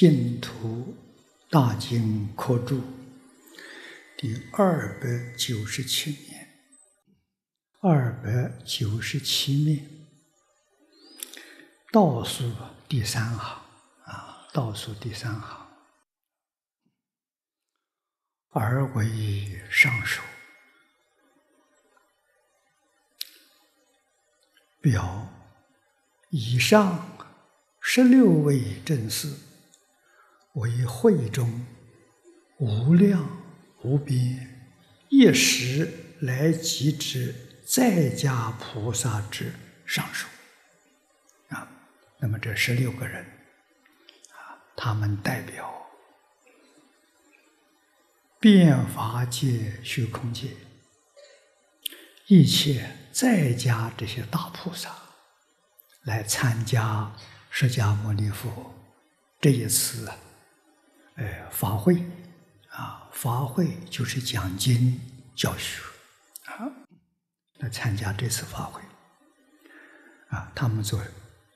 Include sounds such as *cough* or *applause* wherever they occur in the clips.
净土大经科注》第二百九十七面，二百九十七面，倒数第三行啊，倒数第三行，而为上首表以上。十六位正士为会中无量无边一时来集之在家菩萨之上首啊，那么这十六个人啊，他们代表变法界、虚空界一切在家这些大菩萨来参加。释迦牟尼佛这一次，哎，法会啊，法会就是讲经教学啊，来参加这次法会啊，他们做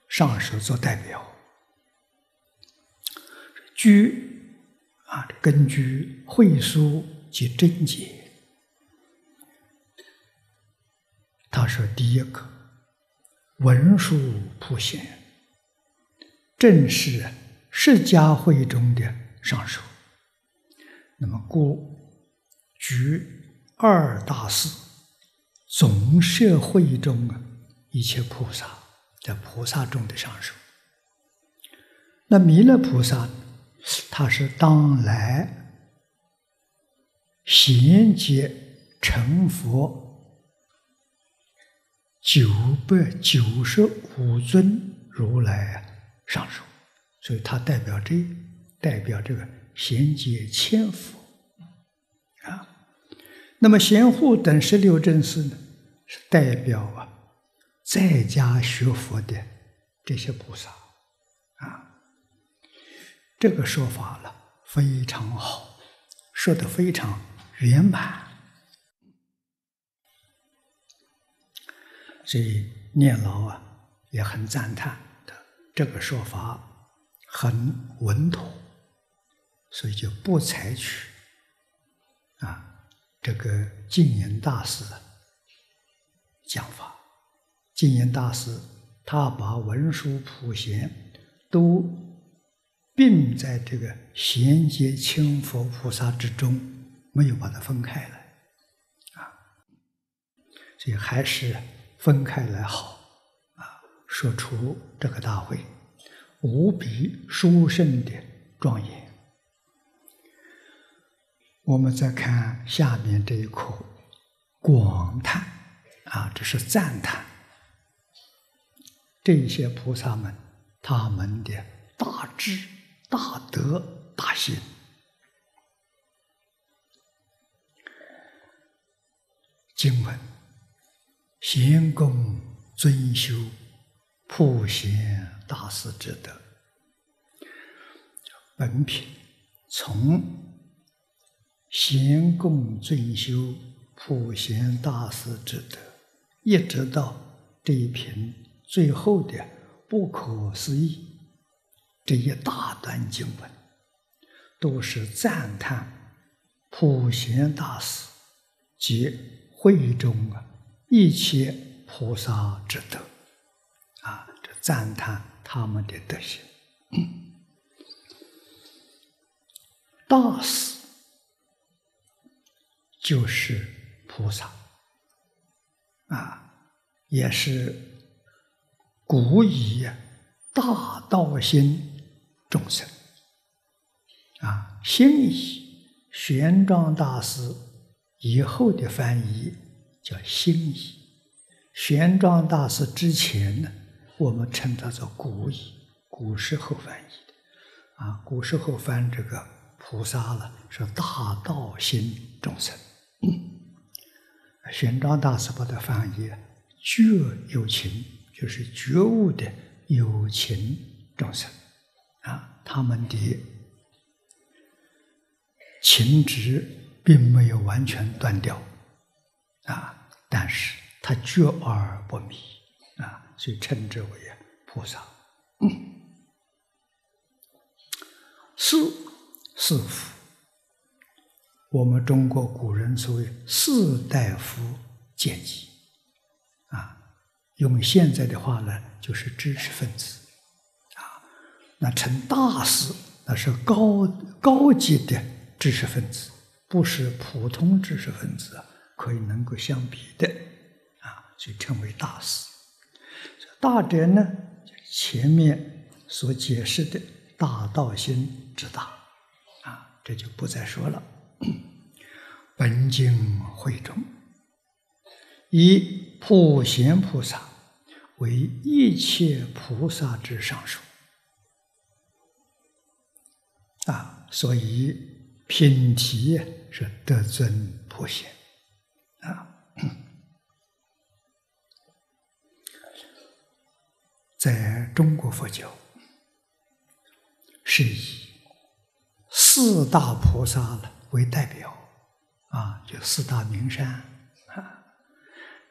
上首做代表，据啊，根据会书及真解，他说第一个文殊普贤。正是释迦会中的上首。那么，故举二大士，总社会中啊一切菩萨，在菩萨中的上首。那弥勒菩萨，他是当来贤劫成佛九百九十五尊如来。上首，所以他代表这，代表这个贤劫千佛啊。那么贤护等十六正士呢，是代表啊在家学佛的这些菩萨啊。这个说法了非常好，说的非常圆满，所以念老啊也很赞叹的。这个说法很稳妥，所以就不采取啊这个净言大师的讲法。净言大师他把文殊普贤都并在这个贤劫清佛菩萨之中，没有把它分开来啊，所以还是分开来好啊。说出这个大会无比殊胜的庄严。我们再看下面这一课，广叹啊，这是赞叹这些菩萨们他们的大智、大德、大心。经文：贤公尊修。普贤大师之德，本品从贤供尊修普贤大师之德，一直到这一品最后的不可思议这一大段经文，都是赞叹普贤大师及会中啊一切菩萨之德。啊，这赞叹他们的德行。大师就是菩萨，啊，也是古以大道心众生，啊，心意玄奘大师以后的翻译叫心意，玄奘大师之前呢。我们称它做古以，古时候翻译的，啊，古时候翻这个菩萨了，是大道心众生。玄奘大师把它翻译觉有情，就是觉悟的有情众生。啊，他们的情执并没有完全断掉。啊，但是他觉而不迷。啊，所以称之为菩萨。四是福，我们中国古人所谓士大夫阶级啊，用现在的话呢，就是知识分子啊。那成大事，那是高高级的知识分子，不是普通知识分子啊可以能够相比的啊，所以称为大士。大德呢，前面所解释的大道心之大啊，这就不再说了。本经会中，以普贤菩萨为一切菩萨之上首啊，所以品题是得尊普贤啊。在中国佛教，是以四大菩萨了为代表，啊，就四大名山啊。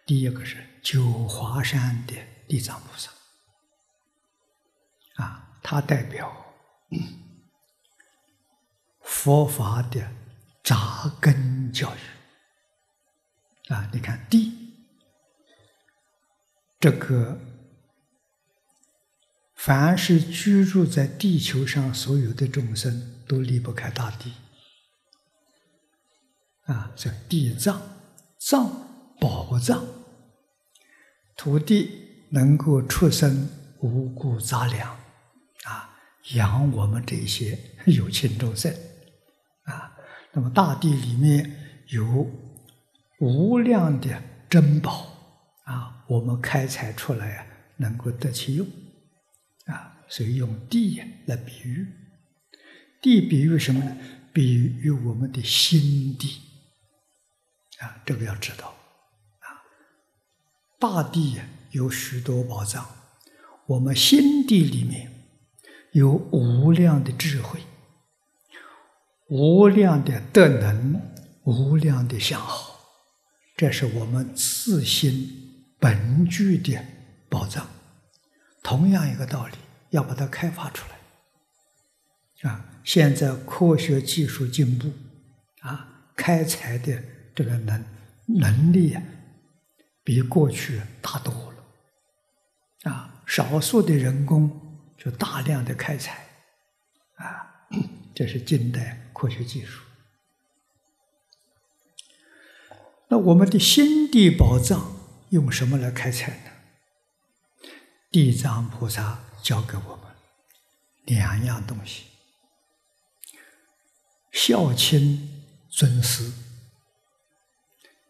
第一个是九华山的地藏菩萨，啊，它代表佛法的扎根教育，啊，你看地这个。凡是居住在地球上所有的众生，都离不开大地。啊，这地藏、藏、宝藏，土地能够出生五谷杂粮，啊，养我们这些有情众生。啊，那么大地里面有无量的珍宝，啊，我们开采出来啊，能够得其用。啊，所以用地来比喻，地比喻什么呢？比喻我们的心地。这个要知道。啊，大地有许多宝藏，我们心地里面有无量的智慧，无量的德能，无量的相好，这是我们自心本具的宝藏。同样一个道理，要把它开发出来。啊，现在科学技术进步，啊，开采的这个能能力啊，比过去大多了。啊，少数的人工就大量的开采，啊，*clears throat* 这是近代科学技术。那我们的心地宝藏用什么来开采呢？地藏菩萨教给我们两样东西：孝亲尊师，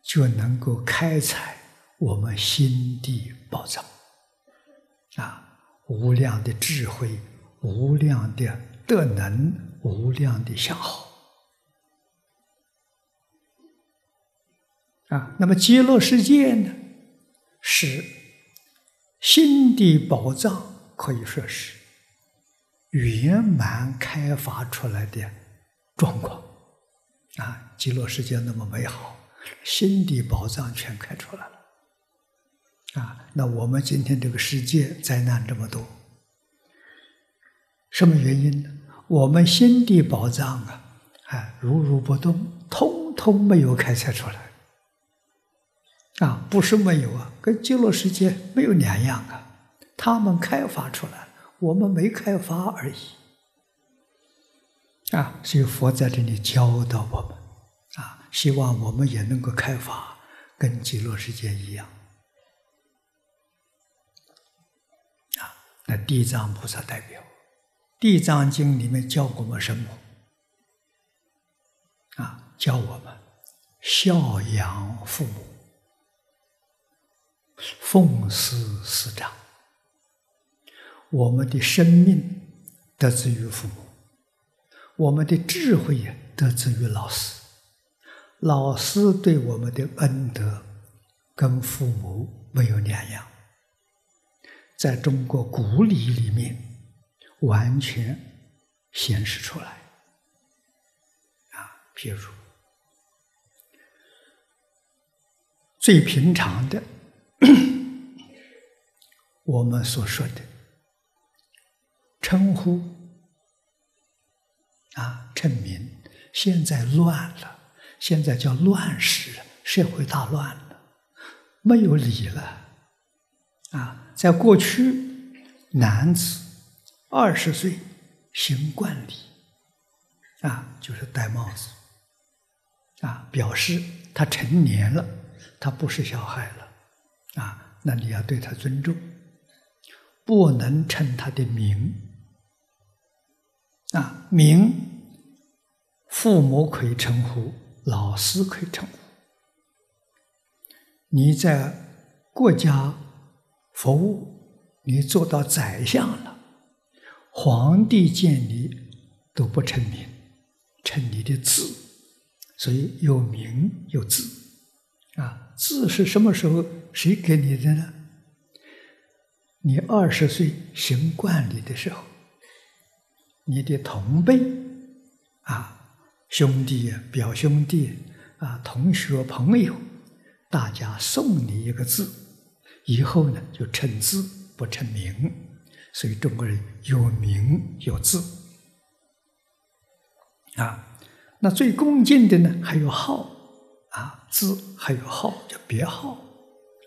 就能够开采我们心地宝藏啊，无量的智慧，无量的德能，无量的相好啊。那么极乐世界呢，是。心地宝藏可以说是圆满开发出来的状况啊！极乐世界那么美好，心地宝藏全开出来了啊！那我们今天这个世界灾难这么多，什么原因呢？我们心地宝藏啊，啊如如不动，通通没有开采出来。啊，不是没有啊，跟极乐世界没有两样啊。他们开发出来，我们没开发而已。啊，所以佛在这里教导我们，希望我们也能够开发，跟极乐世界一样。啊，那地藏菩萨代表，《地藏经》里面教我们什么？啊，教我们孝养父母。奉师师长，我们的生命得自于父母，我们的智慧也得自于老师。老师对我们的恩德跟父母没有两样。在中国古礼里面完全显示出来。啊，譬如最平常的，*coughs* 我们所说的称呼啊，称名，现在乱了，现在叫乱世，社会大乱了，没有礼了。啊，在过去，男子二十岁行冠礼，啊，就是戴帽子，啊，表示他成年了，他不是小孩了，啊，那你要对他尊重，不能称他的名，啊，名，父母可以称呼，老师可以称呼，你在国家。服务，你做到宰相了，皇帝见你都不称名，称你的字，所以有名有字，啊，字是什么时候谁给你的呢？你二十岁行冠礼的时候，你的同辈，啊，兄弟、表兄弟，啊，同学、朋友，大家送你一个字。以后呢，就称字不称名，所以中国人有名有字啊。那最恭敬的呢，还有号啊，字还有号叫别号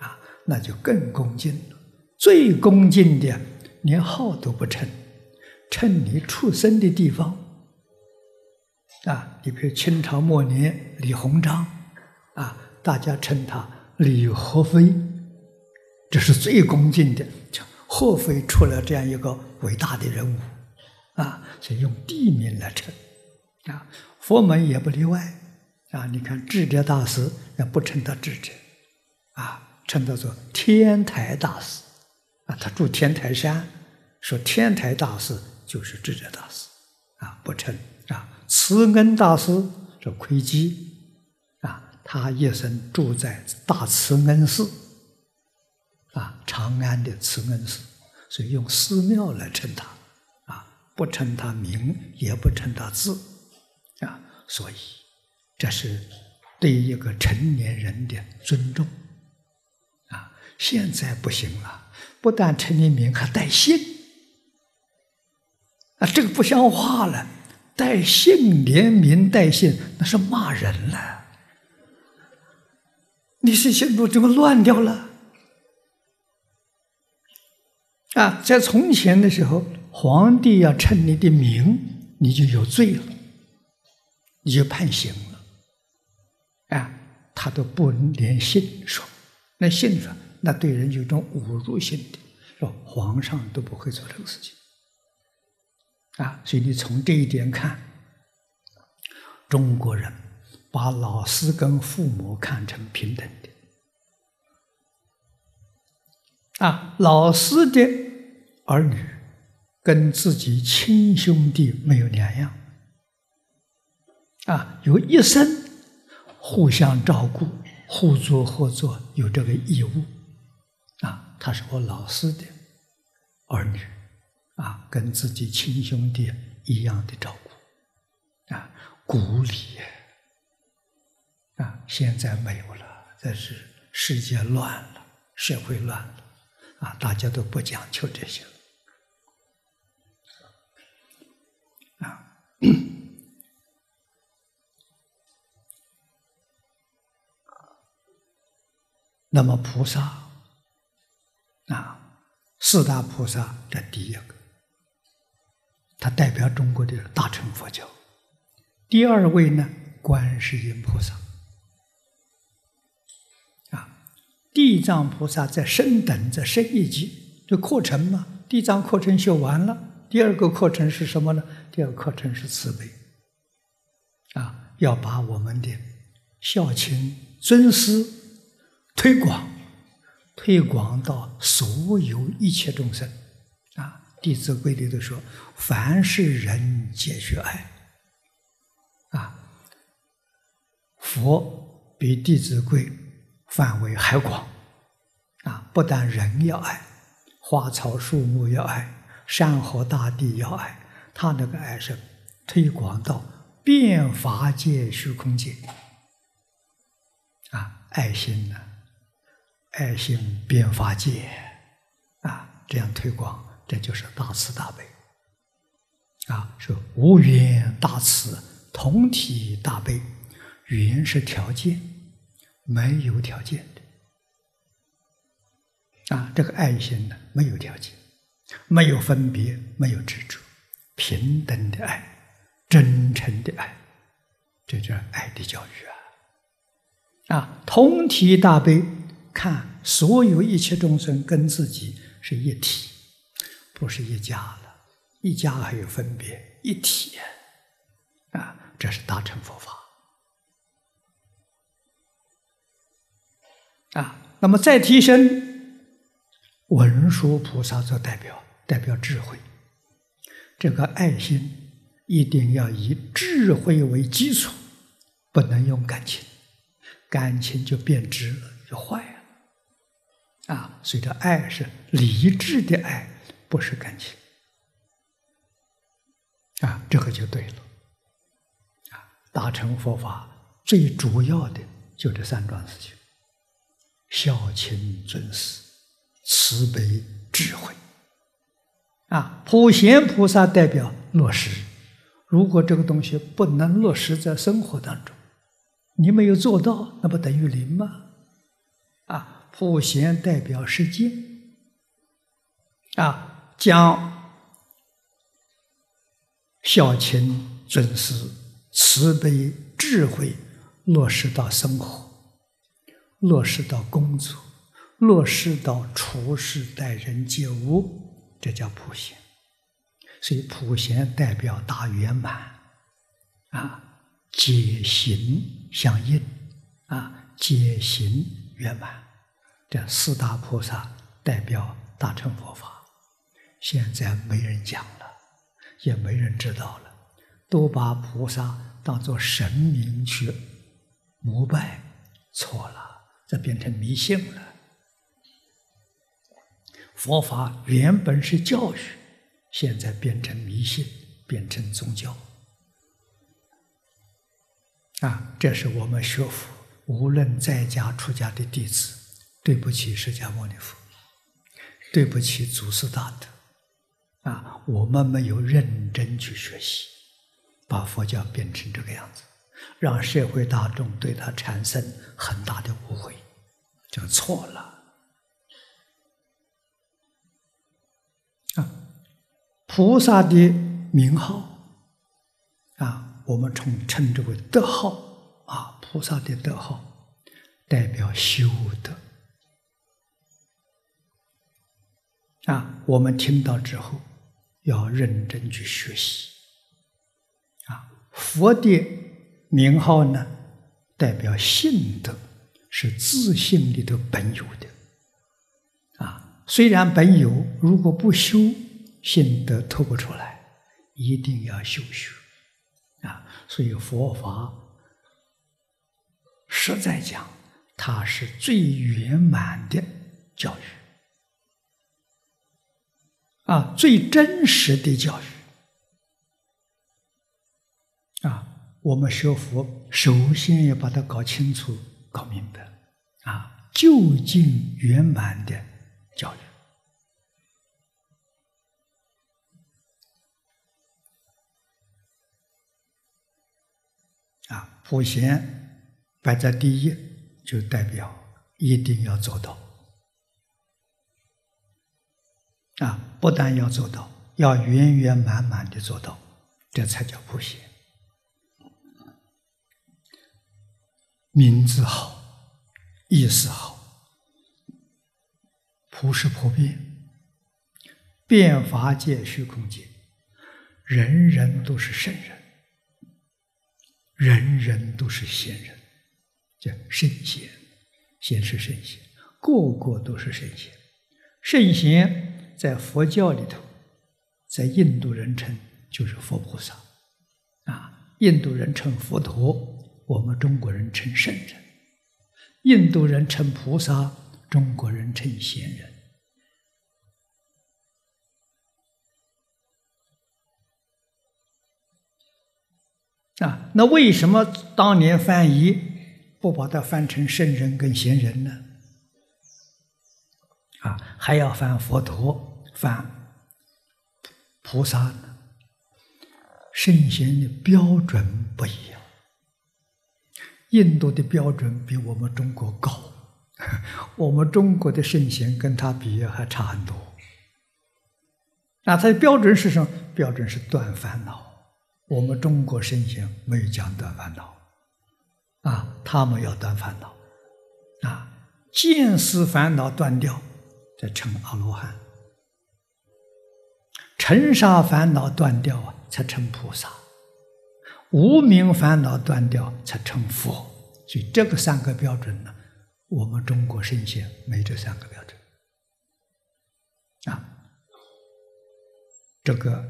啊，那就更恭敬了。最恭敬的，连号都不称，称你出生的地方啊。你比如清朝末年李鸿章啊，大家称他李和飞。这是最恭敬的，叫合肥出了这样一个伟大的人物，啊，所以用地名来称，啊，佛门也不例外，啊，你看智者大师也不称他智者，啊，称他做天台大师，啊，他住天台山，说天台大师就是智者大师，啊，不称，慈恩大师是窥基，啊，他一生住在大慈恩寺。啊，长安的慈恩寺，所以用寺庙来称他，啊，不称他名，也不称他字，啊，所以这是对一个成年人的尊重，啊，现在不行了，不但称你名，还带姓，啊，这个不像话了，带姓连名带姓，那是骂人了，你是现在怎么乱掉了？啊，在从前的时候，皇帝要称你的名，你就有罪了，你就判刑了。啊，他都不能连姓说，那姓说，那对人有种侮辱性的，说皇上都不会做这个事情。啊，所以你从这一点看，中国人把老师跟父母看成平等的。啊，老师的。儿女跟自己亲兄弟没有两样，啊，有一生互相照顾、互助合作，有这个义务，啊，他是我老师的儿女，啊，跟自己亲兄弟一样的照顾，啊，鼓励，啊，现在没有了，这是世界乱了，社会乱了，啊，大家都不讲究这些啊。那么菩萨啊，四大菩萨这第一个，它代表中国的大乘佛教。第二位呢，观世音菩萨啊，地藏菩萨在升等，在升一级，这课程嘛，地藏课程修完了，第二个课程是什么呢？第二个课程是慈悲啊，要把我们的孝亲尊师。推广，推广到所有一切众生，《弟子规》里头说：“凡是人皆学爱。”啊，佛比《弟子规》范围还广，啊，不但人要爱，花草树木要爱，山河大地要爱。他那个爱是推广到变法界、虚空界啊，爱心呢，爱心变法界啊，这样推广，这就是大慈大悲啊，是无缘大慈，同体大悲。缘是条件，没有条件的啊，这个爱心呢，没有条件，没有分别，没有执着。平等的爱，真诚的爱，这叫爱的教育啊！啊，同体大悲，看所有一切众生跟自己是一体，不是一家了。一家还有分别，一体啊！这是大乘佛法啊。那么再提升，文殊菩萨做代表，代表智慧。这个爱心一定要以智慧为基础，不能用感情，感情就变质了，就坏了。啊，所以这爱是理智的爱，不是感情。啊，这个就对了。啊，大乘佛法最主要的就这三桩事情：孝亲尊师、慈悲智慧。啊，普贤菩萨代表落实。如果这个东西不能落实在生活当中，你没有做到，那不等于零吗？啊，普贤代表世界。啊，将孝亲、尊师、慈悲、智慧落实到生活，落实到工作，落实到处事待人接物。这叫普贤，所以普贤代表大圆满，啊，解行相应，啊，解行圆满。这四大菩萨代表大乘佛法，现在没人讲了，也没人知道了，都把菩萨当作神明去膜拜，错了，这变成迷信了。佛法原本是教育，现在变成迷信，变成宗教。啊，这是我们学佛，无论在家出家的弟子，对不起释迦牟尼佛，对不起祖师大德，啊，我们没有认真去学习，把佛教变成这个样子，让社会大众对他产生很大的误会，就错了。啊菩萨的名号啊，我们称称之为德号啊。菩萨的德号代表修德啊。我们听到之后要认真去学习啊。佛的名号呢，代表性德，是自信里头本有的啊。虽然本有，如果不修。性德透不出来，一定要修学啊！所以佛法实在讲，它是最圆满的教育啊，最真实的教育啊！我们学佛，首先要把它搞清楚、搞明白啊，究竟圆满的教育。啊，普贤摆在第一，就代表一定要做到。啊，不但要做到，要圆圆满满的做到，这才叫普贤。名字好，意思好，普是普遍，变法界、虚空界，人人都是圣人。人人都是仙人，叫圣贤，贤是圣贤，个个都是圣贤。圣贤在佛教里头在印度人称就是佛菩萨。啊印度人称佛陀我们中国人称圣人。印度人称菩萨中国人称贤人。啊那为什么当年翻译不把它翻成圣人跟贤人呢？啊还要翻佛陀凡菩萨呢？圣贤的标准不一样，印度的标准比我们中国高，我们中国的圣贤跟他比还差很多。那他的标准是什么？标准是断烦恼。我们中国圣贤没有讲断烦恼，啊，他们要断烦恼，啊，见思烦恼断掉，再成阿罗汉；尘沙烦恼断掉啊，才成菩萨；无名烦恼断掉，才成佛。所以这个三个标准呢，我们中国圣贤没这三个标准，啊，这个。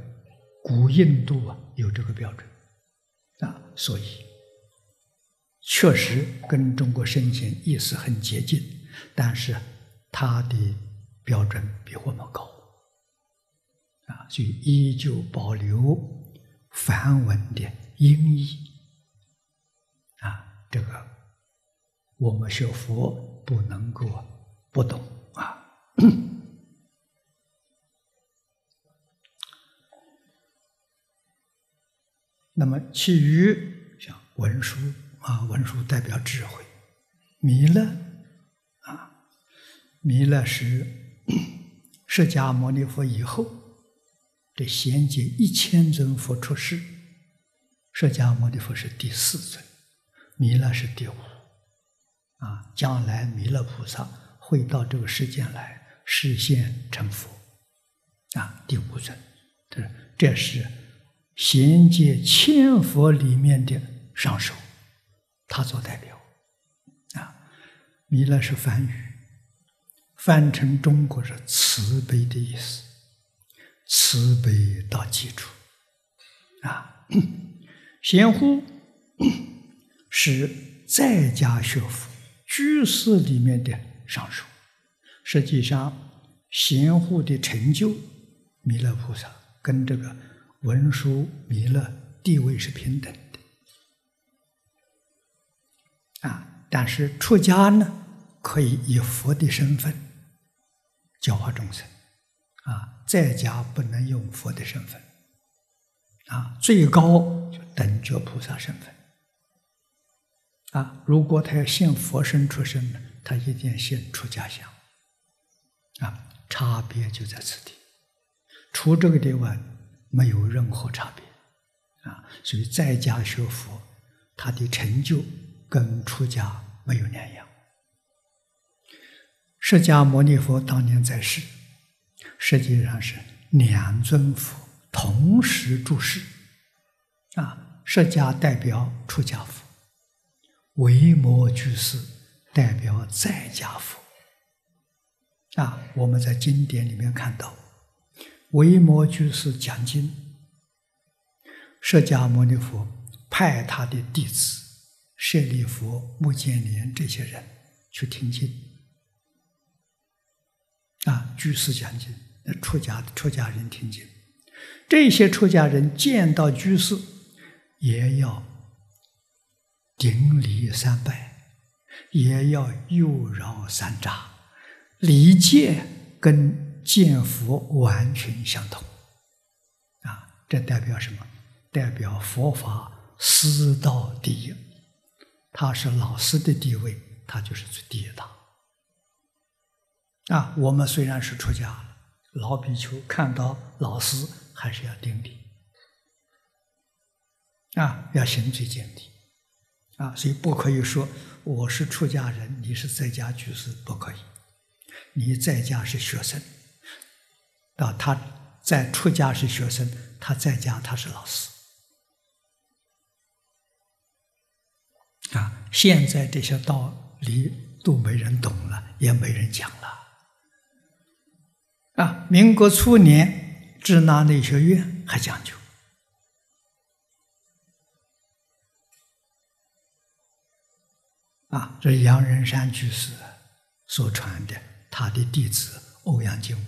古印度啊，有这个标准啊，所以确实跟中国圣贤意思很接近，但是他的标准比我们高啊，所以依旧保留梵文的音译啊，这个我们学佛不能够不懂啊。*coughs* 那么，其余像文殊啊，文殊代表智慧；弥勒啊，弥勒是 *coughs* 释迦牟尼佛以后这衔接一千尊佛出世，释迦牟尼佛是第四尊，弥勒是第五啊。将来弥勒菩萨会到这个世间来实现成佛啊，第五尊，这这是。衔接千佛里面的上首，他做代表啊。弥勒是梵语，翻成中国是慈悲的意思，慈悲到基础啊。*clears throat* 贤护是在家学佛居士里面的上首，实际上贤护的成就，弥勒菩萨跟这个。文殊弥勒地位是平等的，啊，但是出家呢，可以以佛的身份教化众生，啊，在家不能用佛的身份，啊，最高就等觉菩萨身份，啊，如果他要现佛身出生呢，他一定现出家相，啊，差别就在此地，除这个地方。没有任何差别，啊，所以在家学佛，他的成就跟出家没有两样。释迦牟尼佛当年在世，实际上是两尊佛同时住世，啊，释迦代表出家佛，维摩居士代表在家佛，啊，我们在经典里面看到。维摩居士讲经，释迦牟尼佛派他的弟子舍利弗、目犍连这些人去听经。啊，居士讲经，出家出家人听经，这些出家人见到居士，也要顶礼三拜，也要右绕三匝，礼戒跟。见佛完全相同，啊，这代表什么？代表佛法师道第一，他是老师的地位，他就是最第一大。啊，我们虽然是出家，老比丘看到老师还是要顶礼，啊，要行最见礼，啊，所以不可以说我是出家人，你是在家居士，不可以，你在家是学生。啊，他在出家是学生，他在家他是老师。啊，现在这些道理都没人懂了，也没人讲了。啊，民国初年，支那内学院还讲究。啊，这杨仁山居士所传的，他的弟子欧阳靖武。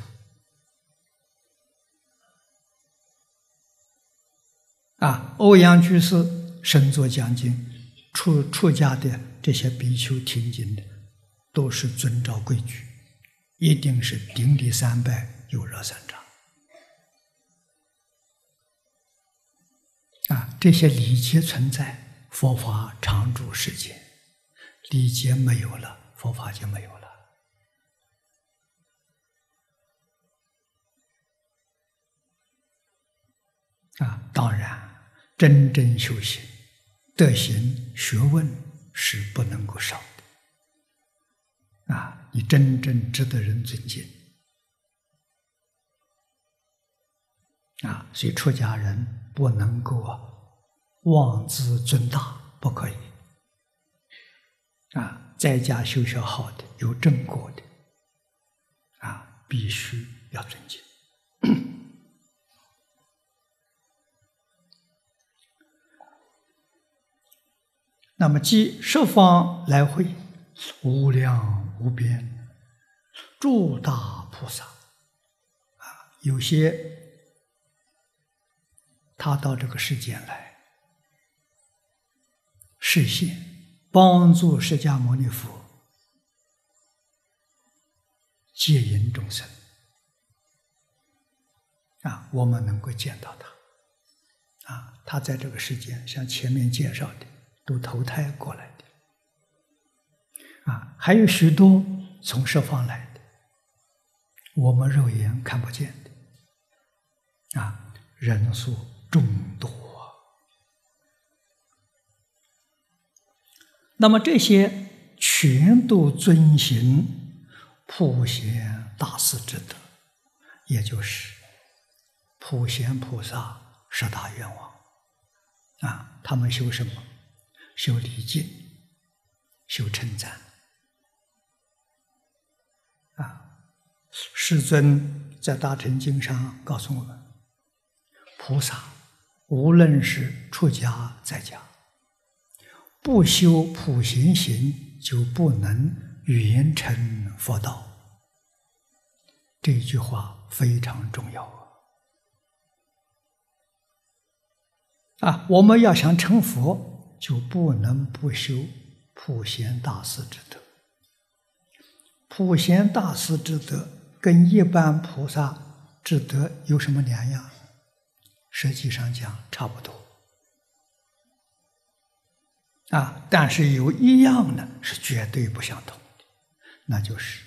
啊，欧阳居士身作将军、出出家的这些比丘听经的，都是遵照规矩，一定是顶礼三拜，有热三丈。啊，这些礼节存在，佛法常住世间。礼节没有了，佛法就没有了。啊，当然，真正修行、德行、学问是不能够少的。啊，你真正值得人尊敬。啊，所以出家人不能够啊妄自尊大，不可以。啊，在家修学好的、有正果的，啊，必须要尊敬。*coughs* 那么，即十方来回，无量无边。诸大菩萨，啊，有些他到这个世间来，实现帮助释迦牟尼佛接引众生，啊，我们能够见到他，啊，他在这个世间，像前面介绍的。都投胎过来的，啊，还有许多从十方来的，我们肉眼看不见的，啊，人数众多。那么这些全都遵行普贤大士之德，也就是普贤菩萨十大愿望，啊，他们修什么？修礼敬，修称赞，世尊在大乘经上告诉我们：菩萨无论是出家在家，不修普贤行，就不能圆成佛道。这句话非常重要啊！啊，我们要想成佛。就不能不修普贤大师之德。普贤大师之德跟一般菩萨之德有什么两样？实际上讲差不多。啊，但是有一样呢是绝对不相同的，那就是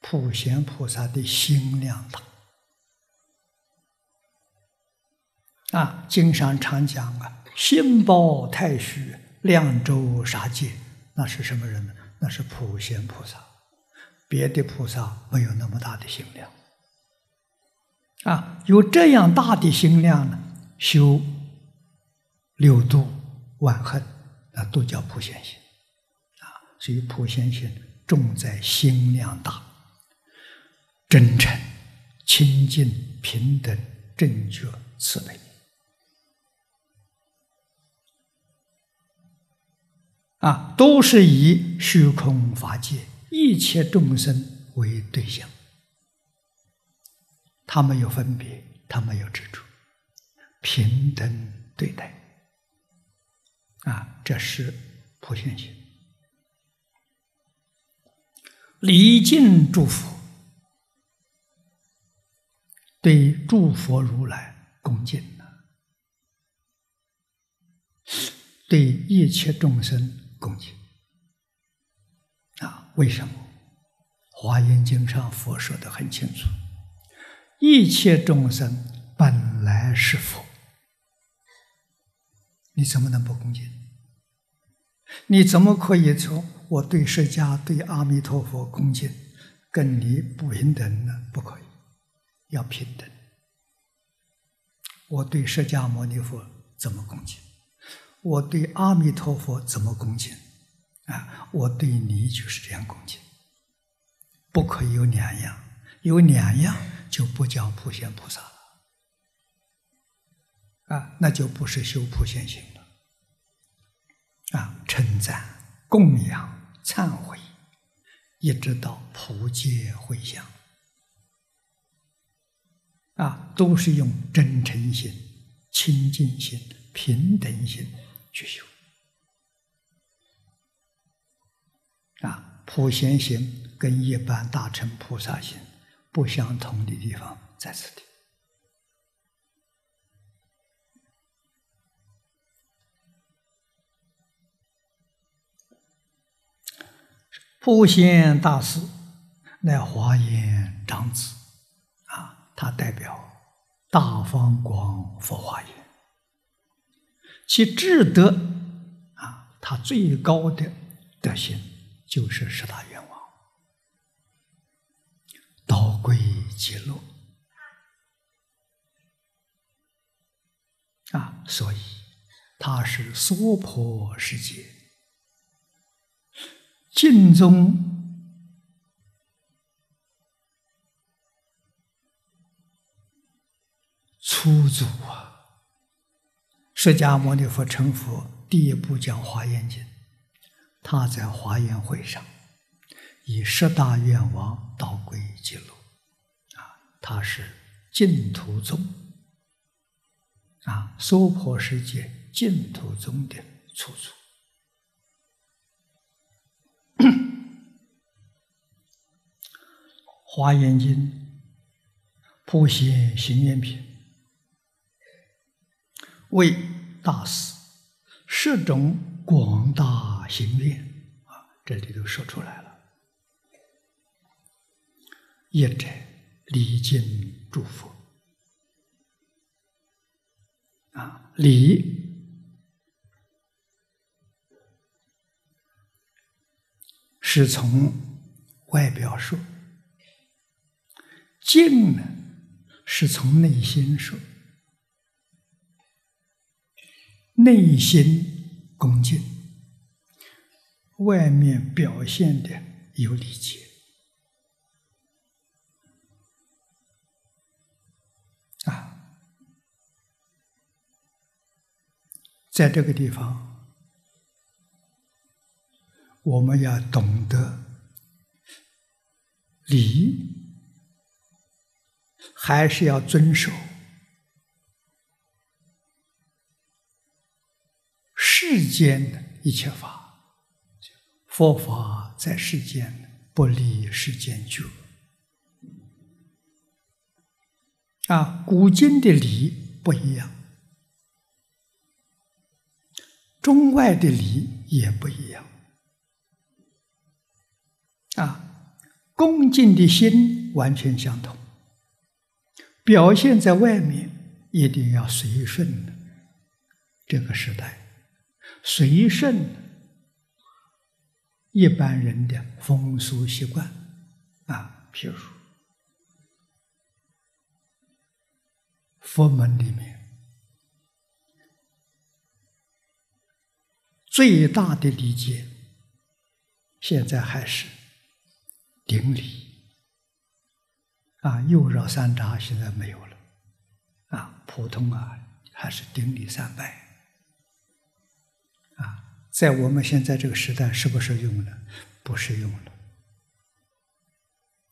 普贤菩萨的心量大。啊，经上常讲啊。心包太虚，量周杀戒，那是什么人呢？那是普贤菩萨。别的菩萨没有那么大的心量。啊，有这样大的心量呢，修六度万恨，那都叫普贤行。啊，所以普贤行重在心量大、真诚、清净、平等、正觉、慈悲。啊，都是以虚空法界一切众生为对象，他没有分别，他没有执着，平等对待。啊，这是普贤行。礼敬诸佛，对诸佛如来恭敬对一切众生。恭敬！为什么？《华严经》上佛说的很清楚：一切众生本来是佛，你怎么能不恭敬？你怎么可以说我对释迦、对阿弥陀佛恭敬，跟你不平等呢？不可以，要平等。我对释迦牟尼佛怎么恭敬？我对阿弥陀佛怎么恭敬？啊，我对你就是这样恭敬，不可以有两样，有两样就不叫普贤菩萨了，啊，那就不是修普贤行了。啊，称赞、供养、忏悔，一直到普界回向，啊，都是用真诚心、清净心、平等心。去修。啊，普贤行跟一般大乘菩萨行不相同的地方在此地。普贤大师乃华严长子啊，他代表大方广佛华严，其智德啊，他最高的德行就是十大愿望，导归极乐啊，所以他是娑婆世界。净宗初祖啊，释迦牟尼佛成佛第一部讲《华严经》，他在华严会上以十大愿望导归极乐啊，他是净土宗啊，娑婆世界净土宗的出处。华严经普贤行愿品，为大师十种广大行愿啊，这里都说出来了。一者礼敬诸佛啊，礼。是从外表说，敬呢是从内心说，内心恭敬，外面表现的有礼节啊，在这个地方。我们要懂得礼，还是要遵守世间的一切法。佛法在世间，不离世间觉。啊，古今的礼不一样，中外的礼也不一样。啊，恭敬的心完全相同，表现在外面一定要随顺的。这个时代，随顺一般人的风俗习惯啊，譬如佛门里面最大的理解，现在还是。顶礼啊，右绕三匝现在没有了啊，普通啊还是顶礼三拜，在我们现在这个时代是不是用了？不适用了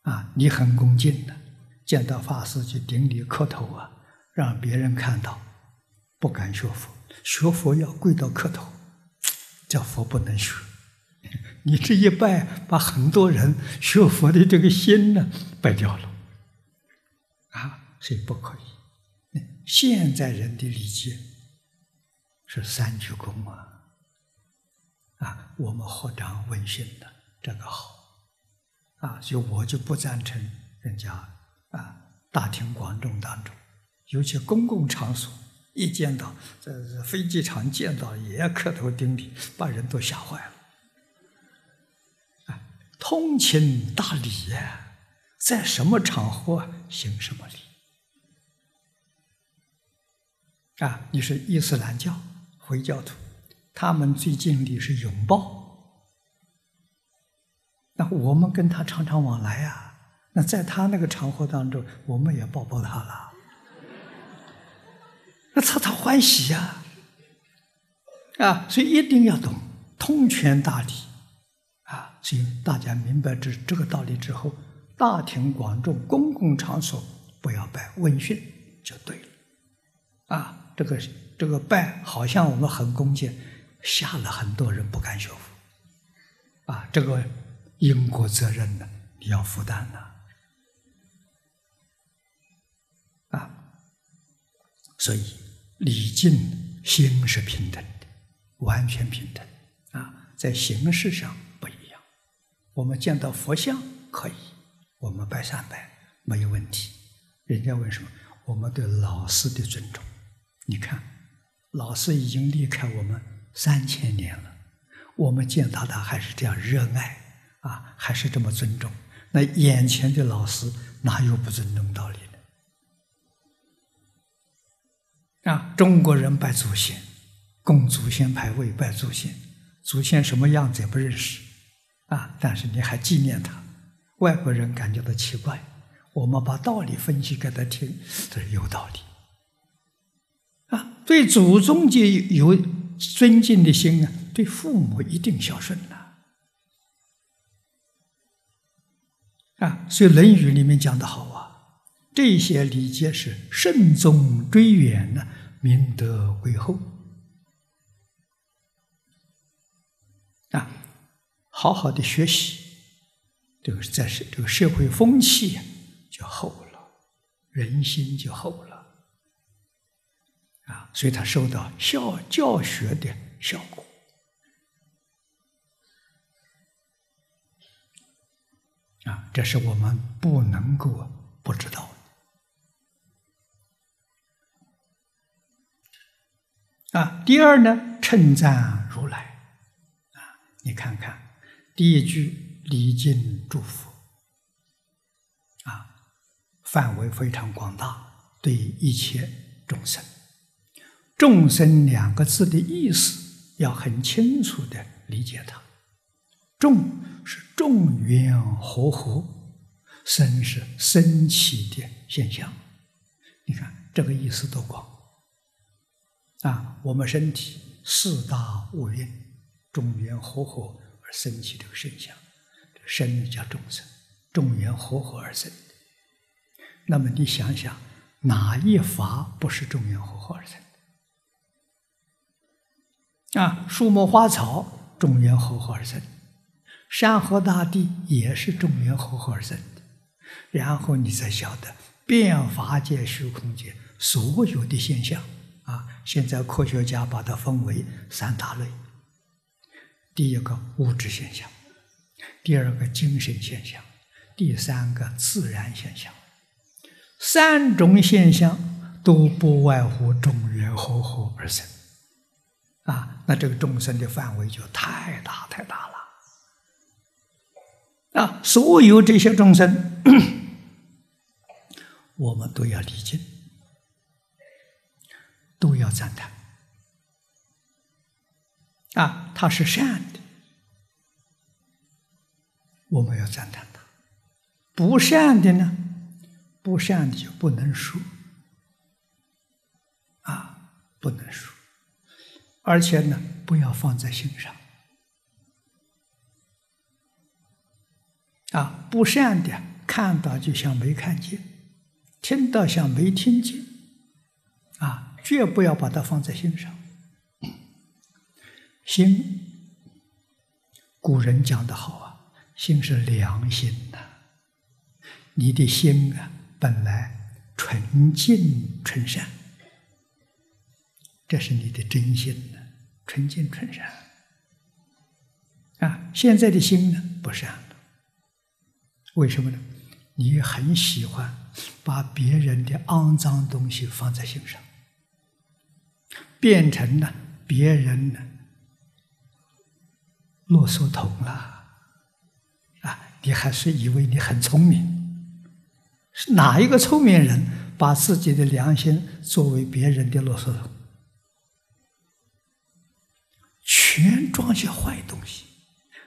啊！你很恭敬的，见到法师就顶礼磕头啊，让别人看到不敢学佛，学佛要跪到磕头，叫佛不能学。*laughs* 你这一拜，把很多人学佛的这个心呢败掉了，啊，所以不可以。现在人的理解是三鞠躬啊，啊，我们合掌问讯的这个好，啊，所以我就不赞成人家啊大庭广众当中，尤其公共场所，一见到在飞机场见到也要磕头顶礼，把人都吓坏了。啊通情达理，在什么场合行什么礼啊？你是伊斯兰教、回教徒，他们最敬礼是拥抱，那我们跟他常常往来啊，那在他那个场合当中，我们也抱抱他了，那他他欢喜呀，啊，所以一定要懂通权大理。啊，所以大家明白这这个道理之后，大庭广众、公共场所不要拜，问讯就对了。啊，这个这个拜好像我们很恭敬，吓了很多人不敢学佛。啊，这个因果责任呢，你要负担呐。啊，所以礼敬心是平等的，完全平等。啊，在形式上不一样。我们见到佛像可以，我们拜三拜没有问题。人家为什么？我们对老师的尊重。你看，老师已经离开我们三千年了。我们见到他还是这样热爱啊，还是这么尊重。那眼前的老师哪有不尊重道理呢？啊，中国人拜祖先，供祖先牌位，拜祖先，祖先什么样子也不认识啊，但是你还纪念他。外国人感觉到奇怪，我们把道理分析给他听，这是有道理啊。对祖宗就有尊敬的心啊。对父母一定孝顺呐！啊，所以《论语》里面讲的好啊，这些礼节是慎终追远呢，明德归厚啊，好好的学习，这个在是这个社会风气就厚了，人心就厚了啊，所以他受到教教学的效果。啊，这是我们不能够不知道的。啊，第二呢，称赞如来。啊，你看看第一句礼敬祝福，啊，范围非常广大，对一切众生。众生两个字的意思要很清楚的理解它。众是众缘和合，生是生起的现象。你看这个意思多广啊！我们身体四大五蕴，众缘和合而生起这个现象，这个生叫众生，众缘和合而生。那么你想想，哪一法不是众缘和合而生？啊，树木花草，众缘和合而生。山河大地也是众缘和合而生的，然后你才晓得变法界、虚空界所有的现象啊。现在科学家把它分为三大类：第一个物质现象，第二个精神现象，第三个自然现象。三种现象都不外乎众缘和合而生啊。那这个众生的范围就太大太大了。啊，所有这些众生，我们都要礼敬，都要赞叹。啊，他是善的，我们要赞叹他；不善的呢，不善的就不能说，啊，不能说，而且呢，不要放在心上。啊，不善的看到就像没看见，听到像没听见，啊，绝不要把它放在心上。心，古人讲的好啊，心是良心呐。你的心啊，本来纯净纯善，这是你的真心，纯净纯善。啊，现在的心呢，不善。为什么呢？你很喜欢把别人的肮脏东西放在心上，变成了别人呢啰嗦桶了啊！你还是以为你很聪明？是哪一个聪明人把自己的良心作为别人的啰嗦桶？全装些坏东西，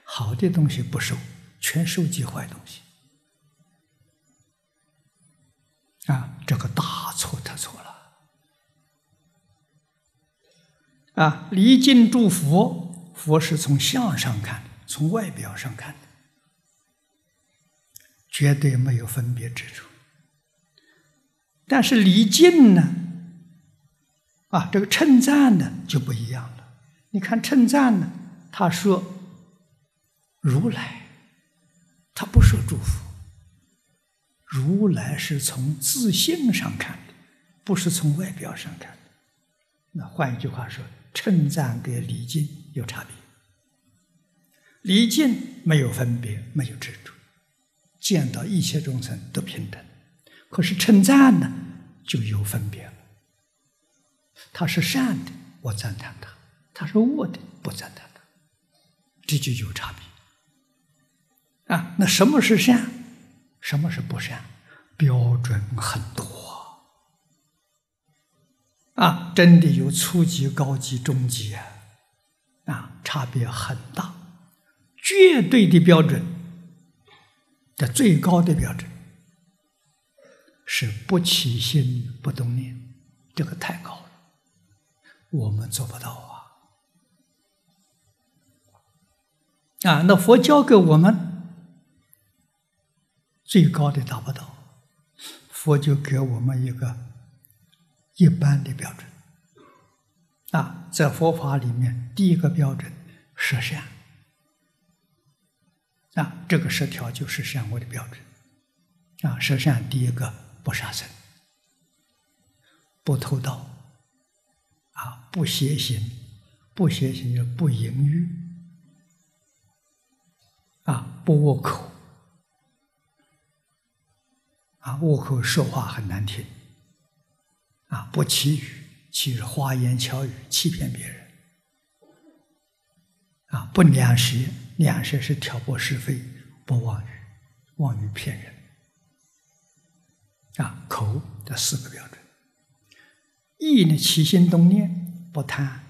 好的东西不收，全收集坏东西。啊，这个大错特错了！啊，礼敬祝福，佛是从相上看，从外表上看的，绝对没有分别之处。但是离境呢，啊，这个称赞呢就不一样。你看称赞呢，他说如来，他不说祝福。如来是从自性上看的，不是从外表上看的。那换一句话说，称赞跟礼敬有差别。礼敬没有分别，没有执着，见到一切众生都平等。可是称赞呢，就有分别了。他是善的，我赞叹他；他是我的，不赞叹的。这就有差别。啊，那什么是善？什么是不善？标准很多啊！真的有初级、高级、中级啊！啊，差别很大。绝对的标准的最高的标准是不起心不动念，这个太高了，我们做不到啊！啊，那佛教给我们最高的达不到，佛就给我们一个一般的标准。啊，在佛法里面，第一个标准是善。啊，这个十条就是善恶的标准。啊，十善第一个不杀生，不偷盗，啊，不邪行，不邪行就不淫欲，啊，不恶口，啊，恶口说话很难听，啊，不欺语，欺是花言巧语，欺骗别人，啊，不两舌。两舌是挑拨是非，不妄语，妄语骗人。啊，口这四个标准。意呢，起心动念，不贪，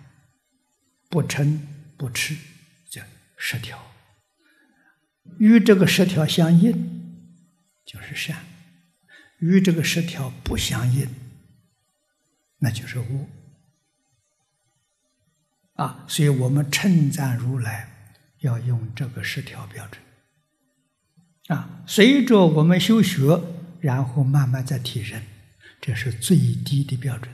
不嗔，不痴，这十条。与这个十条相应，就是善；与这个十条不相应，那就是恶。啊，所以我们称赞如来。要用这个十条标准啊，随着我们修学，然后慢慢再提升，这是最低的标准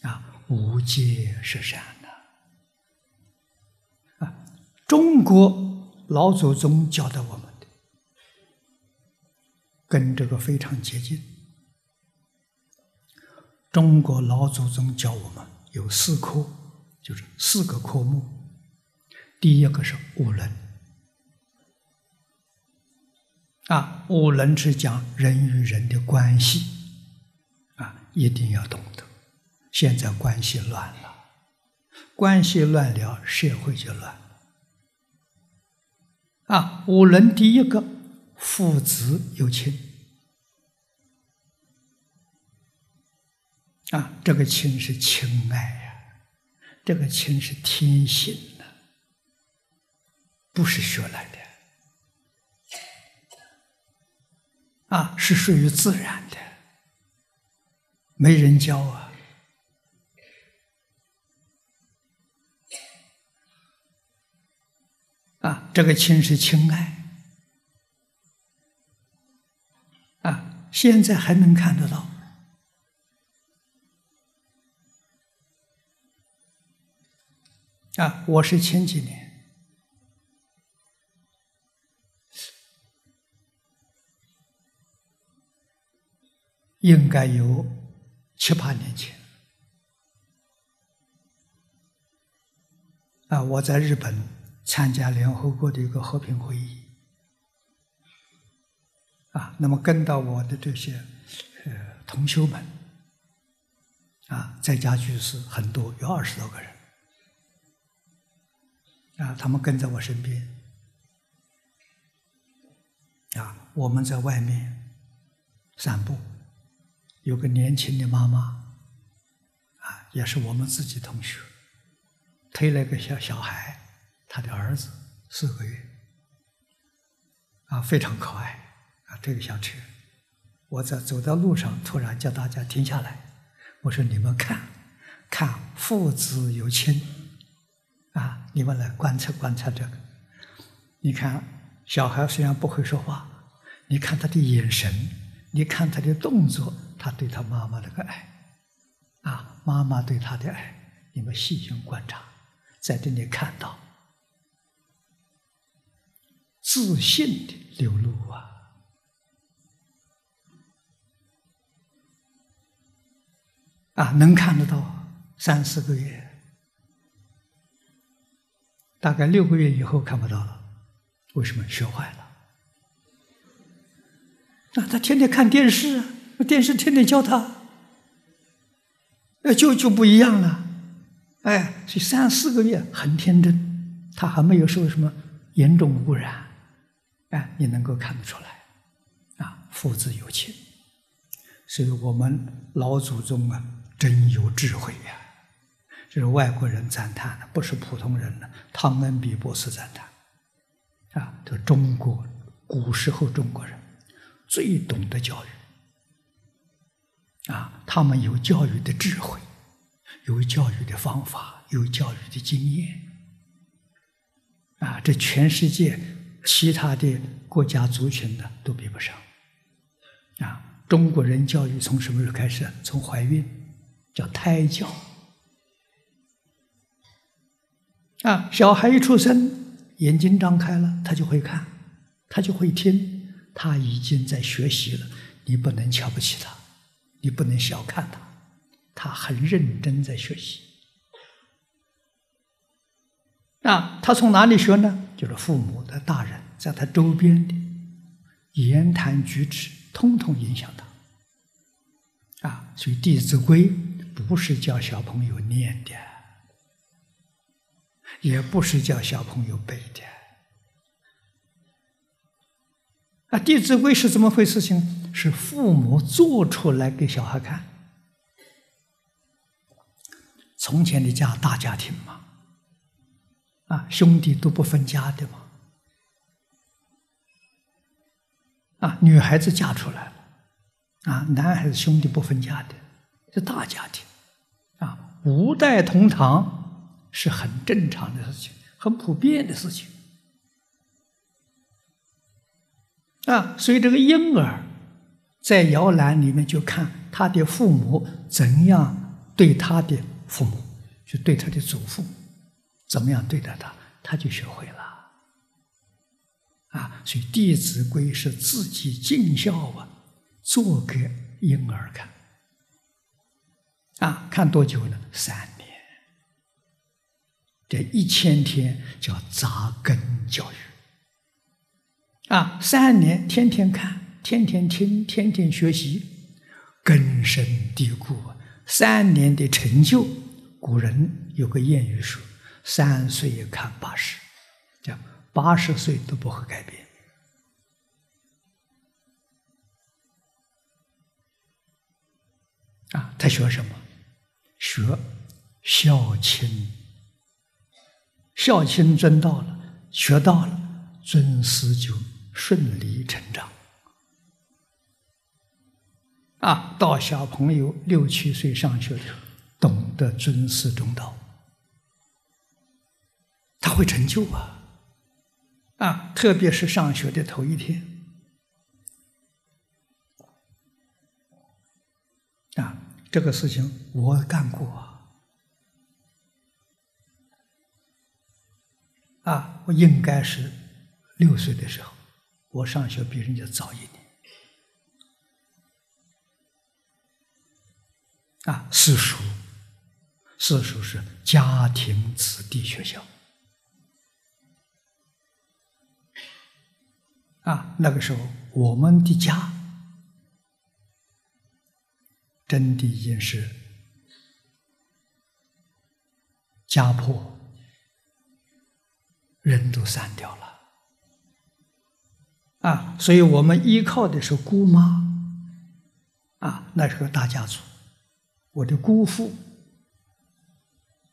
啊，无界是善的啊。中国老祖宗教的我们的，跟这个非常接近。中国老祖宗教我们有四科，就是四个科目。第一个是五伦，啊，五伦是讲人与人的关系，啊，一定要懂得。现在关系乱了，关系乱了，社会就乱。啊，五伦第一个，父子有亲，啊，这个亲是亲爱呀，这个亲是天性。不是学来的，啊，是属于自然的，没人教啊，啊，这个亲是亲爱，啊，现在还能看得到，啊，我是前几年。应该有七八年前。啊，我在日本参加联合国的一个和平会议。啊，那么跟到我的这些呃同修们啊，在家居士很多，有二十多个人。啊，他们跟在我身边。啊，我们在外面散步。有个年轻的妈妈，啊，也是我们自己同学，推了个小小孩，他的儿子四个月，啊，非常可爱，啊，这个小车，我在走在路上，突然叫大家停下来，我说你们看，看父子有亲，啊，你们来观察观察这个，你看小孩虽然不会说话，你看他的眼神，你看他的动作。他对他妈妈那个爱，啊，妈妈对他的爱，你们细心观察，在这里看到自信的流露啊！啊，能看得到三四个月，大概六个月以后看不到了。为什么学坏了？那他天天看电视啊，电视天天教他，那就就不一样了。哎，所以三四个月很天真，他还没有受什么严重污染，哎，你能够看得出来，啊，父子有情。所以我们老祖宗啊。真有智慧呀！这是外国人赞叹的，不是普通人的。汤恩比博士赞叹，啊，这中国古时候中国人最懂得教育，啊，他们有教育的智慧，有教育的方法，有教育的经验，啊，这全世界其他的国家族群的都比不上。啊，中国人教育从什么时候开始？从怀孕。叫胎教啊，小孩一出生，眼睛张开了，他就会看，他就会听，他已经在学习了。你不能瞧不起他，你不能小看他，他很认真在学习。啊，他从哪里学呢？就是父母的大人在他周边的言谈举止，通通影响他。啊，所以《弟子规》。不是叫小朋友念的，也不是叫小朋友背的。啊，《弟子规》是怎么回事？情是父母做出来给小孩看。从前的家大家庭嘛，啊，兄弟都不分家的嘛，啊，女孩子嫁出来了，啊，男孩子兄弟不分家的。是大家庭，啊，五代同堂是很正常的事情，很普遍的事情，啊，所以这个婴儿在摇篮里面就看他的父母怎样对他的父母，就对他的祖父怎么样对待他，他就学会了，啊，所以《弟子规》是自己尽孝啊，做给婴儿看。啊，看多久呢？三年。这一千天叫扎根教育。啊，三年天天看，天天听，天天学习，根深蒂固啊。三年的成就，古人有个谚语说：“三岁看八十，叫八十岁都不会改变。”啊，他学什么？学孝亲，孝亲尊到了，学到了，尊师就顺理成章。啊，到小朋友六七岁上学的时候，懂得尊师重道，他会成就啊！啊，特别是上学的头一天，啊。这个事情我干过啊！我应该是六岁的时候，我上学比人家早一年啊。私塾，私塾是家庭子弟学校啊。那个时候，我们的家。真的已经是家破人都散掉了啊！所以我们依靠的是姑妈啊，那是个大家族。我的姑父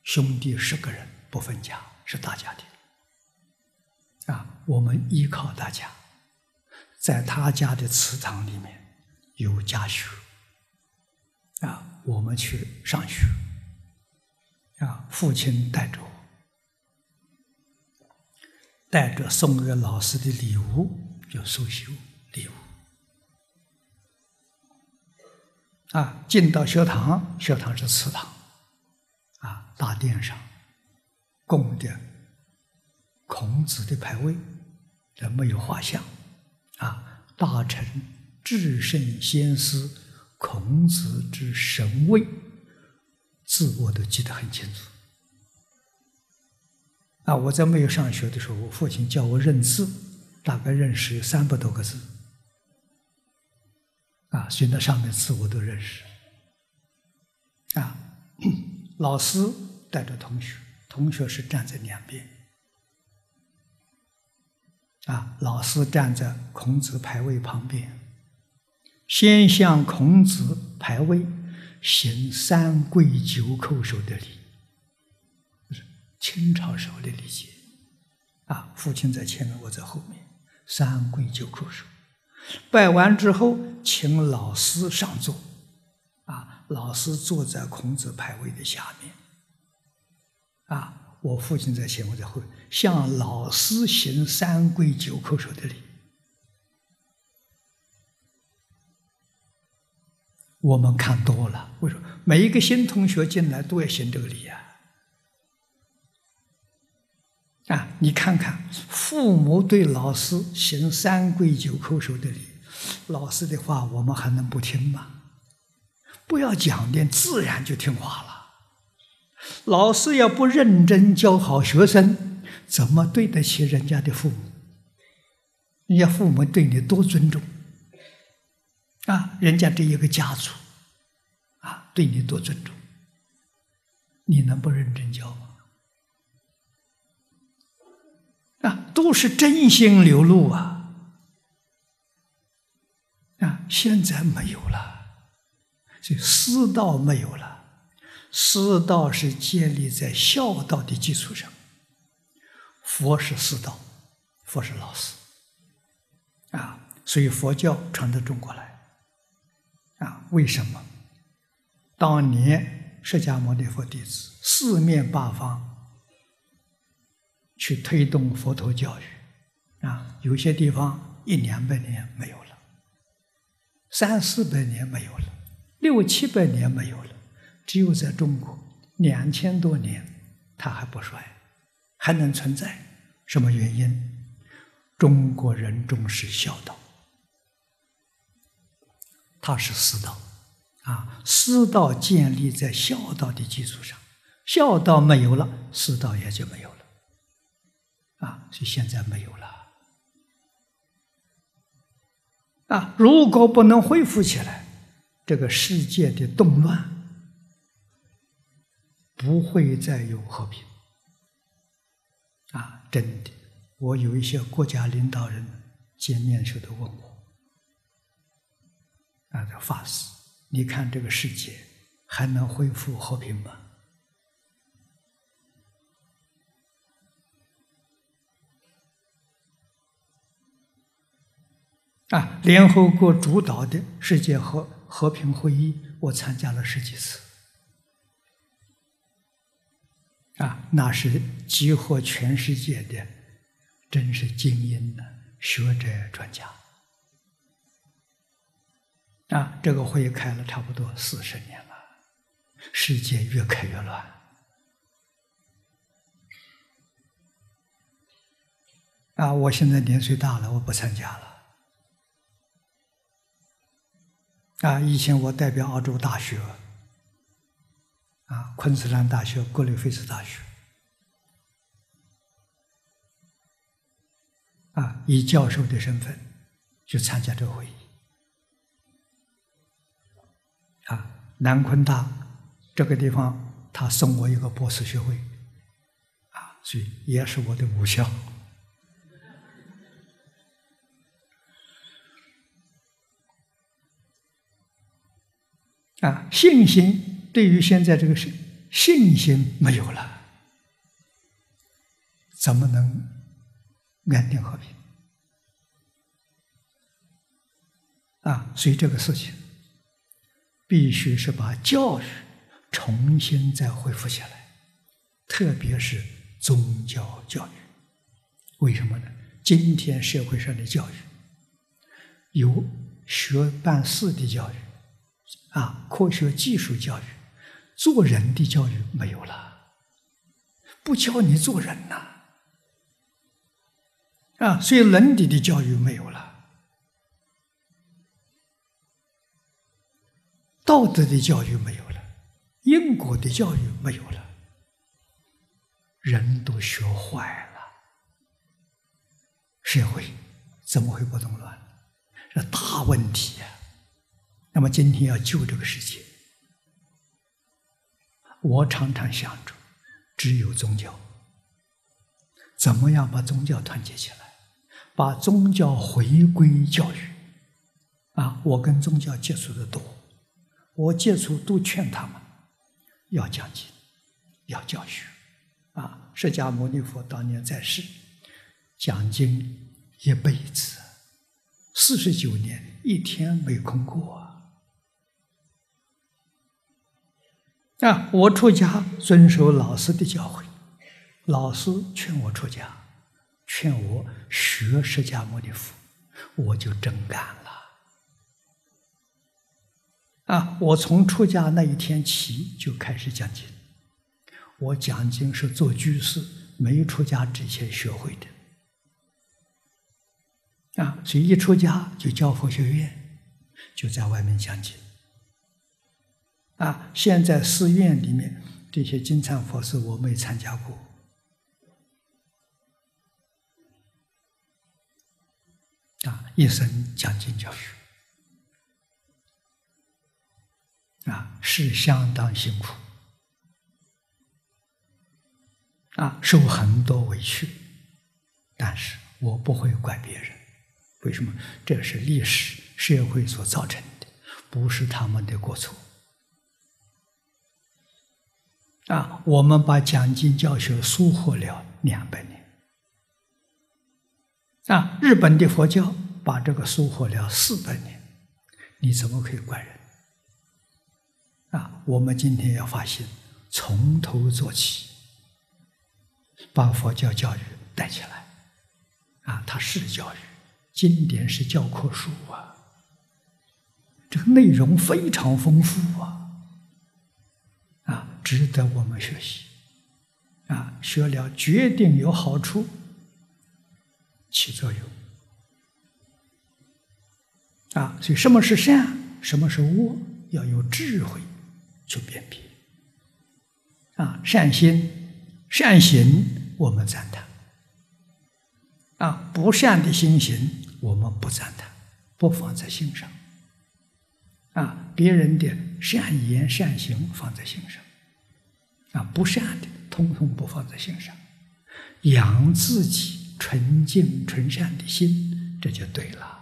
兄弟十个人不分家，是大家庭啊。我们依靠大家，在他家的祠堂里面有家学。啊，我们去上学，啊，父亲带着我，带着送给老师的礼物，叫书修礼物。啊，进到学堂，学堂是祠堂，啊，大殿上供的孔子的牌位，这没有画像，大臣至圣先师孔子之神位，字我都记得很清楚。啊，我在没有上学的时候，我父亲教我认字，大概认识有三百多个字。啊，所以那上面字我都认识。啊，*coughs* 老师带着同学，同学是站在两边。啊，老师站在孔子牌位旁边，先向孔子牌位行三跪九叩首的礼，是清朝时候的礼节。啊，父亲在前面，我在后面，三跪九叩首。拜完之后，请老师上座，啊，老师坐在孔子牌位的下面，啊，我父亲在前，我在后，向老师行三跪九叩首的礼。我们看多了，为什么每一个新同学进来都要行这个礼呀？啊，你看看，父母对老师行三跪九叩首的礼，老师的话我们还能不听吗？不要讲的，自然就听话了。老师要不认真教好学生，怎么对得起人家的父母？人家父母对你多尊重啊！人家这一个家族啊，对你多尊重，你能不认真教吗？啊，都是真心流露啊！啊，现在没有了，这师道没有了。师道是建立在孝道的基础上。佛是师道，佛是老师。啊，所以佛教传到中国来。啊，为什么？当年释迦牟尼佛弟子四面八方。去推动佛陀教育，啊，有些地方一两百年没有了，三四百年没有了，六七百年没有了，只有在中国两千多年，它还不衰，还能存在。什么原因？中国人重视孝道，它是师道，啊，师道建立在孝道的基础上，孝道没有了，师道也就没有了。啊，所以现在没有了。啊，如果不能恢复起来，这个世界的动乱不会再有和平。啊，真的，我有一些国家领导人见面时都问我，啊，发誓，你看这个世界还能恢复和平吗？啊，联合国主导的世界和和平会议，我参加了十几次。啊，那是集合全世界的，真是精英的学者专家。啊，这个会开了差不多四十年了，世界越开越乱。啊，我现在年岁大了，我不参加了。啊，以前我代表澳洲大学，啊，昆士兰大学、格里菲斯大学，啊，以教授的身份去参加这个会议，啊，南昆大这个地方，他送我一个博士学位，啊，所以也是我的母校。啊，信心对于现在这个事，信心没有了，怎么能安定和平？啊，所以这个事情必须是把教育重新再恢复起来，特别是宗教教育。为什么呢？今天社会上的教育有学办事的教育。啊，科学技术教育，做人的教育没有了，不教你做人呐，啊，所以伦理的教育没有了，道德的教育没有了，因果的教育没有了，人都学坏了，社会怎么会不动乱？这大问题呀！那么今天要救这个世界，我常常想着。只有宗教，怎么样把宗教团结起来，把宗教回归教育？啊，我跟宗教接触的多，我接触都劝他们要讲经，要教学。啊，释迦牟尼佛当年在世讲经一辈子，四十九年一天没空过。啊！我出家遵守老师的教诲，老师劝我出家，劝我学释迦牟尼佛，我就真干了。啊！我从出家那一天起就开始讲经，我讲经是做居士，没出家之前学会的。啊！所以一出家就教佛学院，就在外面讲经。啊！现在寺院里面这些金蝉佛事，我没参加过。啊，一生讲经教学，啊，是相当辛苦，啊，受很多委屈，但是我不会怪别人，为什么？这是历史社会所造成的，不是他们的过错。啊，我们把讲经教学疏忽了两百年。啊，日本的佛教把这个疏忽了四百年，你怎么可以怪人？啊，我们今天要发心，从头做起，把佛教教育带起来。啊，它是教育，经典是教科书啊，这个内容非常丰富啊。值得我们学习，啊，学了决定有好处，起作用，啊，所以什么是善，什么是恶，要有智慧去辨别，啊，善心、善行我们赞叹，啊，不善的心行我们不赞叹，不放在心上，啊，别人的善言善行放在心上。啊，不善的，通通不放在心上，养自己纯净纯善的心，这就对了。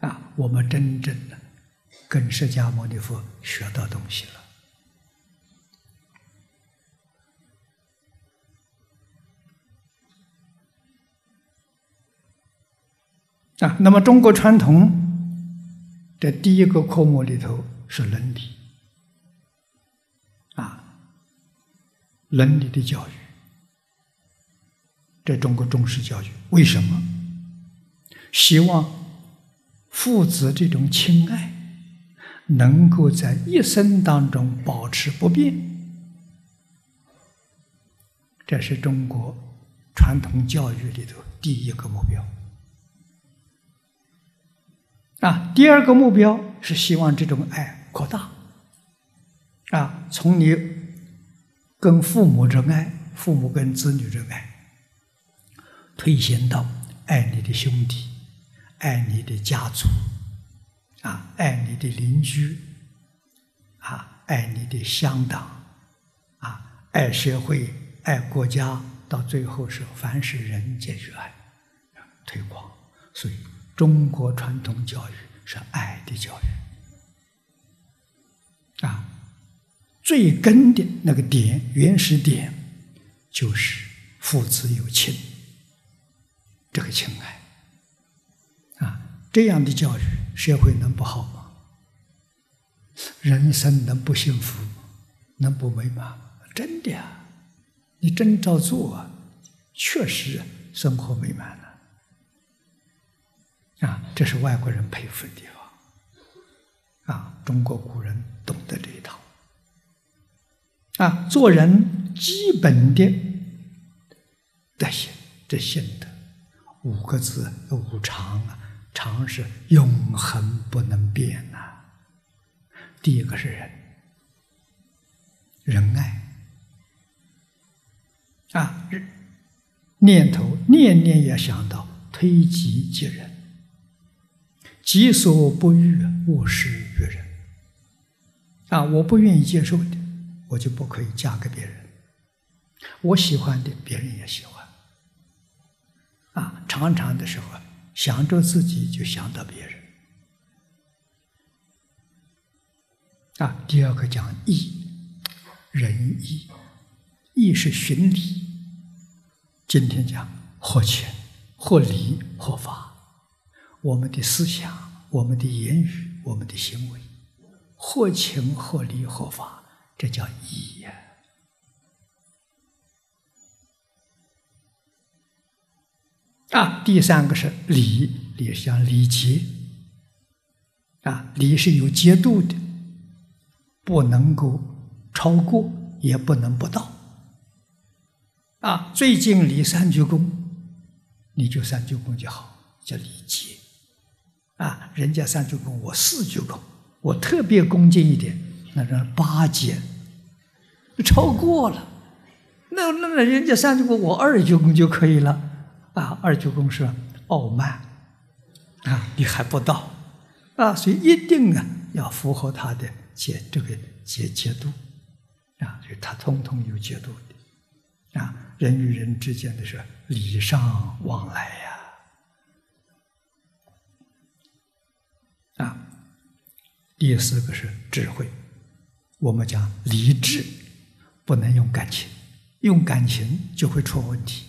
啊，我们真正的跟释迦牟尼佛学到东西了。啊，那么中国传统的第一个科目里头是伦理。伦理的教育，这中国重视教育，为什么？希望父子这种亲爱能够在一生当中保持不变，这是中国传统教育里头第一个目标。啊，第二个目标是希望这种爱扩大，啊，从你。跟父母之爱，父母跟子女之爱，推行到爱你的兄弟，爱你的家族，啊，爱你的邻居，啊，爱你的乡党，啊，爱社会，爱国家，到最后是凡是人皆去爱，推广。所以，中国传统教育是爱的教育，啊。最根的那个点，原始点，就是父子有情，这个情爱，啊，这样的教育，社会能不好吗？人生能不幸福，能不美满吗？真的呀，你真照做啊，确实生活美满了，啊，这是外国人佩服的地方，啊，中国古人懂得这一套。啊，做人基本的德行，这心德五个字，无常啊，常是永恒不能变呐。第一个是仁，仁爱啊，念头念念也想到推己及人，己所不欲，勿施于人。啊，我不愿意接受的，我就不可以嫁给别人。我喜欢的，别人也喜欢。啊，常常的时候想着自己，就想到别人。啊，第二个讲义，仁义，义是循礼。今天讲合情、合理、合法，我们的思想、我们的言语、我们的行为。合情合理合法，这叫义呀！啊，第三个是礼，礼是讲礼节。啊，礼是有节度的，不能够超过，也不能不到。啊，最近礼三鞠躬，你就三鞠躬就好，叫礼节。啊，人家三鞠躬，我四鞠躬。我特别恭敬一点，那是八戒，超过了，那那那人家三鞠躬，我二鞠躬就可以了，啊，二鞠躬是傲慢，啊，你还不到，啊，所以一定啊要符合他的节这个节节度，啊，所以他通通有节度的，啊，人与人之间的是礼尚往来呀。啊第四个是智慧，我们讲理智，不能用感情，用感情就会出问题，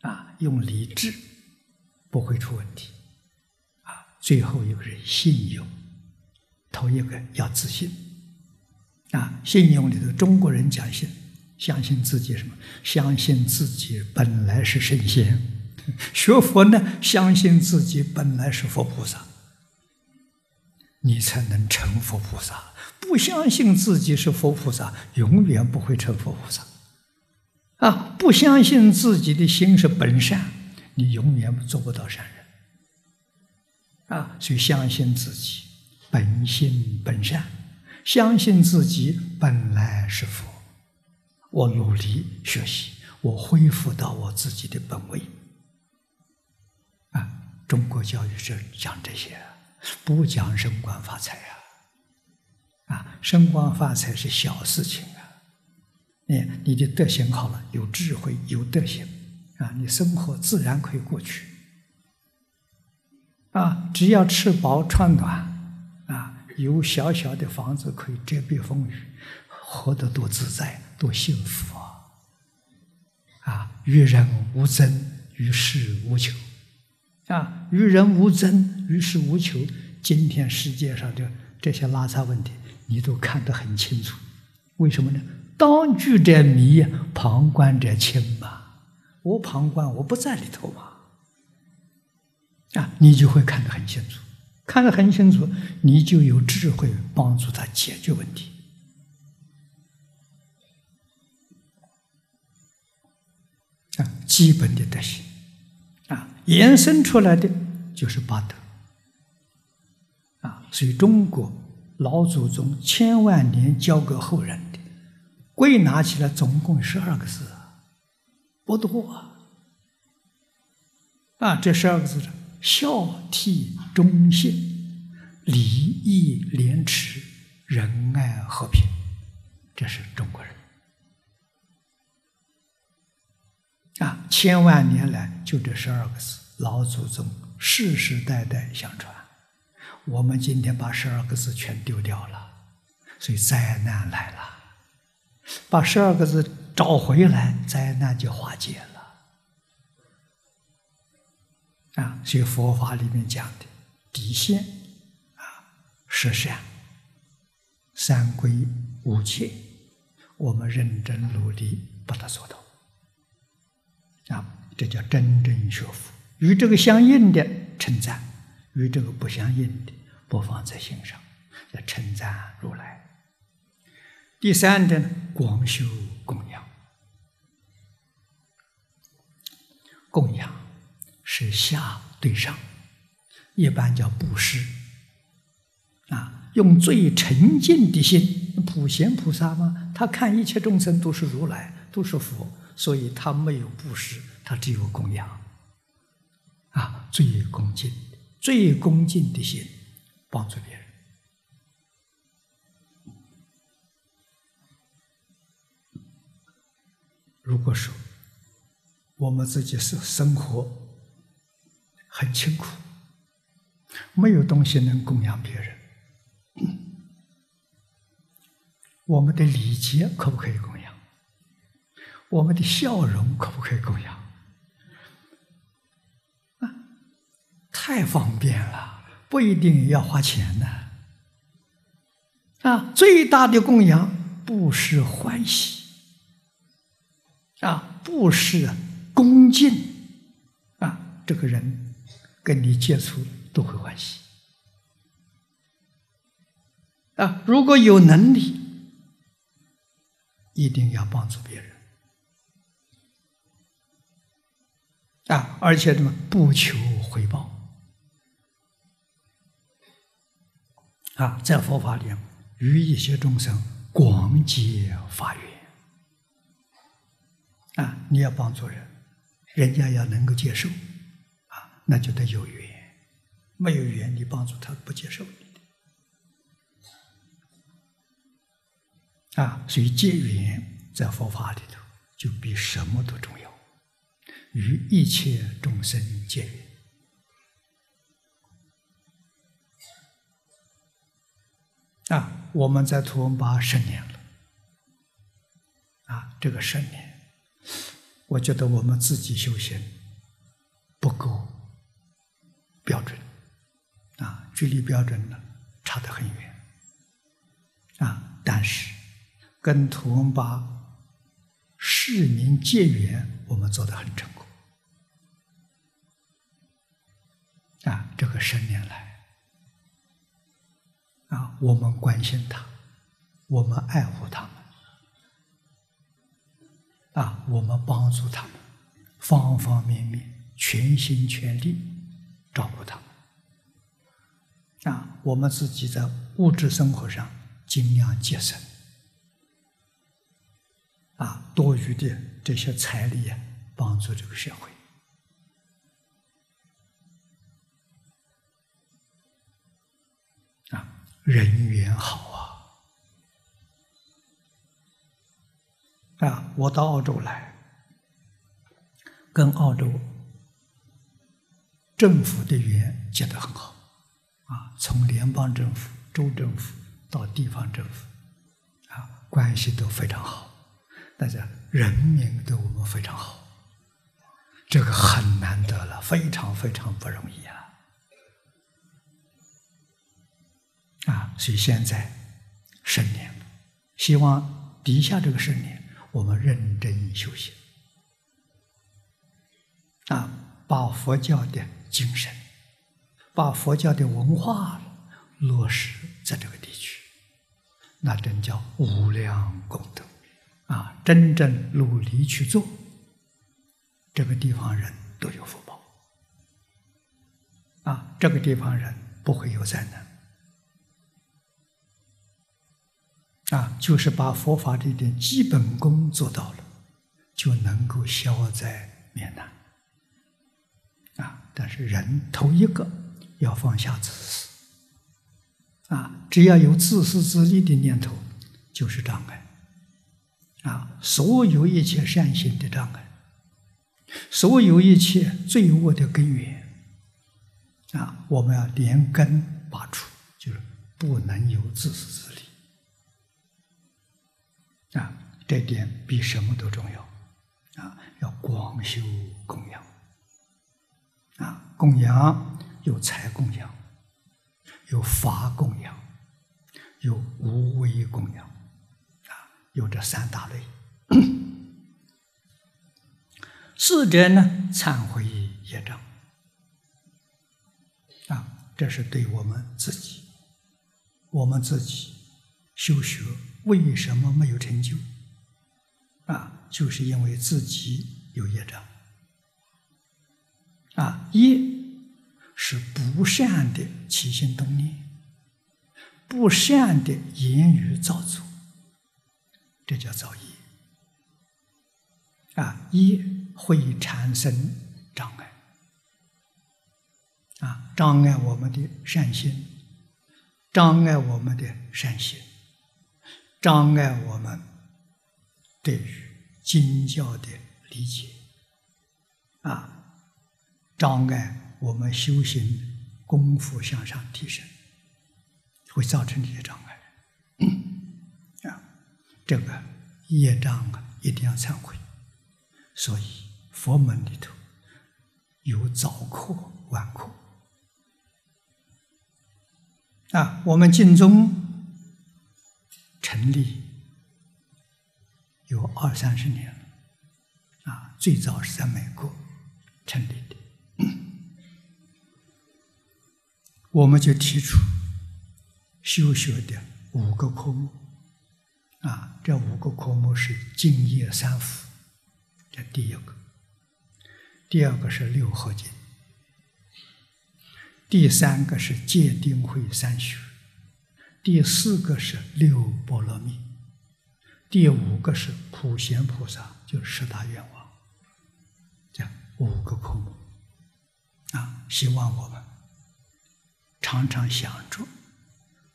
啊，用理智不会出问题，啊，最后一个是信用，头一个要自信，啊，信用里头中国人讲信，相信自己什么？相信自己本来是神仙，*laughs* 学佛呢，相信自己本来是佛菩萨。你才能成佛菩萨。不相信自己是佛菩萨，永远不会成佛菩萨。啊，不相信自己的心是本善，你永远做不到善人。啊，所以相信自己本心本善，相信自己本来是佛。我努力学习，我恢复到我自己的本位。啊，中国教育是讲这些。不讲升官发财！啊，升官发财是小事情啊！你你的德行好了，有智慧，有德行啊，你生活自然可以过去。啊，只要吃饱穿暖，啊，有小小的房子可以遮蔽风雨，活得多自在，多幸福啊！啊，与人无争，与世无求。啊，与人无争，与世无求。今天世界上的这些拉杂问题，你都看得很清楚。为什么呢？当局者迷，旁观者清嘛。我旁观，我不在里头嘛。啊，你就会看得很清楚，看得很清楚，你就有智慧帮助他解决问题。啊，基本的德行。啊，延伸出来的就是八德，啊，所以中国老祖宗千万年教给后人的，归纳起来总共十二个字，不多啊。啊，这十二个字孝悌忠信、礼义廉耻、仁爱和平，这是中国人。啊，千万年来就这十二个字，老祖宗世世代代相传。我们今天把十二个字全丢掉了，所以灾难来了。把十二个字找回来，灾难就化解了。啊，所以佛法里面讲的底线啊，十善、三规、五戒，我们认真努力把它做到。啊，这叫真正学佛。与这个相应的称赞，与这个不相应的，不放在心上，要称赞如来。第三点，广修供养。供养是下对上，一般叫布施。啊，用最澄净的心，普贤菩萨嘛，他看一切众生都是如来，都是佛，所以他没有布施，他只有供养。啊，最恭敬。最恭敬的心，帮助别人。如果说我们自己是生活很清苦，没有东西能供养别人，*coughs* 我们的礼节可不可以供养？我们的笑容可不可以供养？太方便了，不一定要花钱的。啊，最大的供养不是欢喜。啊，不是恭敬啊，这个人跟你接触都会欢喜啊。如果有能力，一定要帮助别人啊，而且什么不求回报啊，在佛法里与一些众生广结法缘。啊，你要帮助人，人家要能够接受，啊，那就得有缘。没有缘，你帮助他不接受你的。啊，所以结缘在佛法里头就比什么都重要，与一切众生结缘。啊，我们在图文巴十年了，啊，这个十年。我觉得我们自己修行不够标准，啊，距离标准呢差得很远，啊，但是跟图文巴市民结缘，我们做得很成功，啊，这个十年来，啊，我们关心他，我们爱护他们。啊，我们帮助他们，方方面面，全心全力照顾他们。啊，我们自己在物质生活上尽量节省。啊，多余的这些财力啊，帮助这个社会。人缘好啊。啊，我到澳洲来，跟澳洲政府的缘结得很好，啊，从联邦政府、州政府到地方政府，啊，关系都非常好，大家人民对我们非常好，这个很难得了，非常非常不容易啊！啊，所以现在圣年，希望底下这个圣年。我们认真修行，啊，把佛教的精神、把佛教的文化落实在这个地区，那真叫无量功德啊！真正努力去做，这个地方人都有福报啊！这个地方人不会有灾难。啊，就是把佛法这点基本功做到了，就能够消灾免难。啊，但是人头一个要放下自私。啊，只要有自私自利的念头，就是障碍。啊，所有一切善行的障碍，所有一切罪恶的根源，啊，我们要连根拔除，就是不能有自私自。啊，这点比什么都重要，啊，要广修供养，啊，供养有财供养，有法供养，有无为供养，啊，有这三大类。四者呢，忏悔业障，啊，这是对我们自己，我们自己修学。为什么没有成就？啊，就是因为自己有业障，啊，业是不善的起心动念，不善的言语造作，这叫造业。啊，业会产生障碍，啊，障碍我们的善心，障碍我们的善行，障碍我们对于经教的理解，啊，障碍我们修行功夫向上提升，会造成这些障碍，啊，这个业障啊，一定要忏悔。所以佛门里头有早课、晚课啊。我们净宗成立有二三十年了啊，最早是在美国成立的。我们就提出修学的五个科目啊，这五个科目是敬业三福。这第一个，第二个是六合经，第三个是戒定慧三学，第四个是六波罗蜜，第五个是普贤菩萨，就十大愿望，这样五个科目啊，希望我们常常想着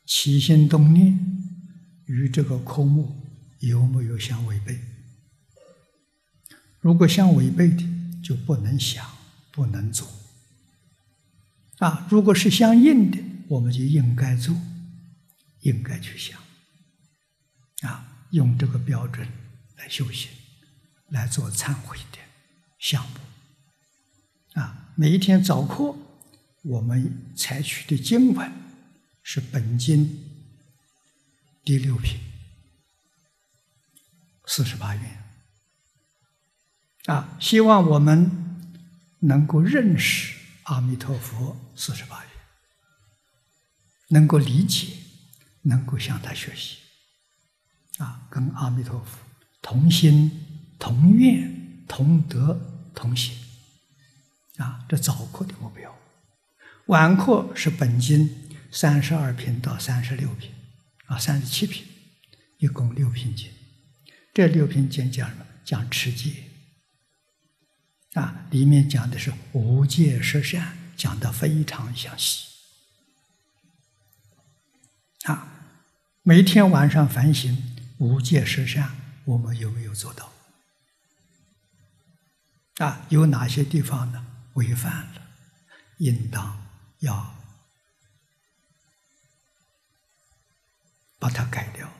起心动念与这个科目有没有相违背。如果相违背的，就不能想，不能做。啊，如果是相应的，我们就应该做，应该去想。啊，用这个标准来修行，来做忏悔的项目。啊，每一天早课，我们采取的经文是本经第六品，四十八愿。啊，希望我们能够认识阿弥陀佛四十八愿，能够理解，能够向他学习，啊，跟阿弥陀佛同心、同愿、同德、同行，啊，这早课的目标。晚课是本经三十二品到三十六品，啊，三十七品，一共六品经。这六品经讲什么？讲持戒。啊，里面讲的是无戒十善，讲的非常详细。啊，每天晚上反省无戒十善，我们有没有做到？啊，有哪些地方呢？违反了，应当要把它改掉。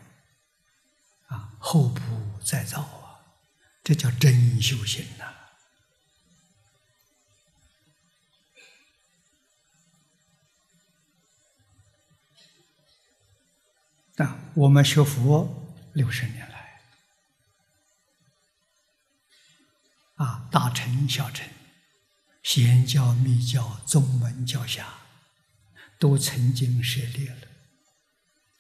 啊，后补再造啊，这叫真修行呐。啊，我们学佛六十年来，啊，大乘小乘、显教密教、宗门教下，都曾经涉猎了。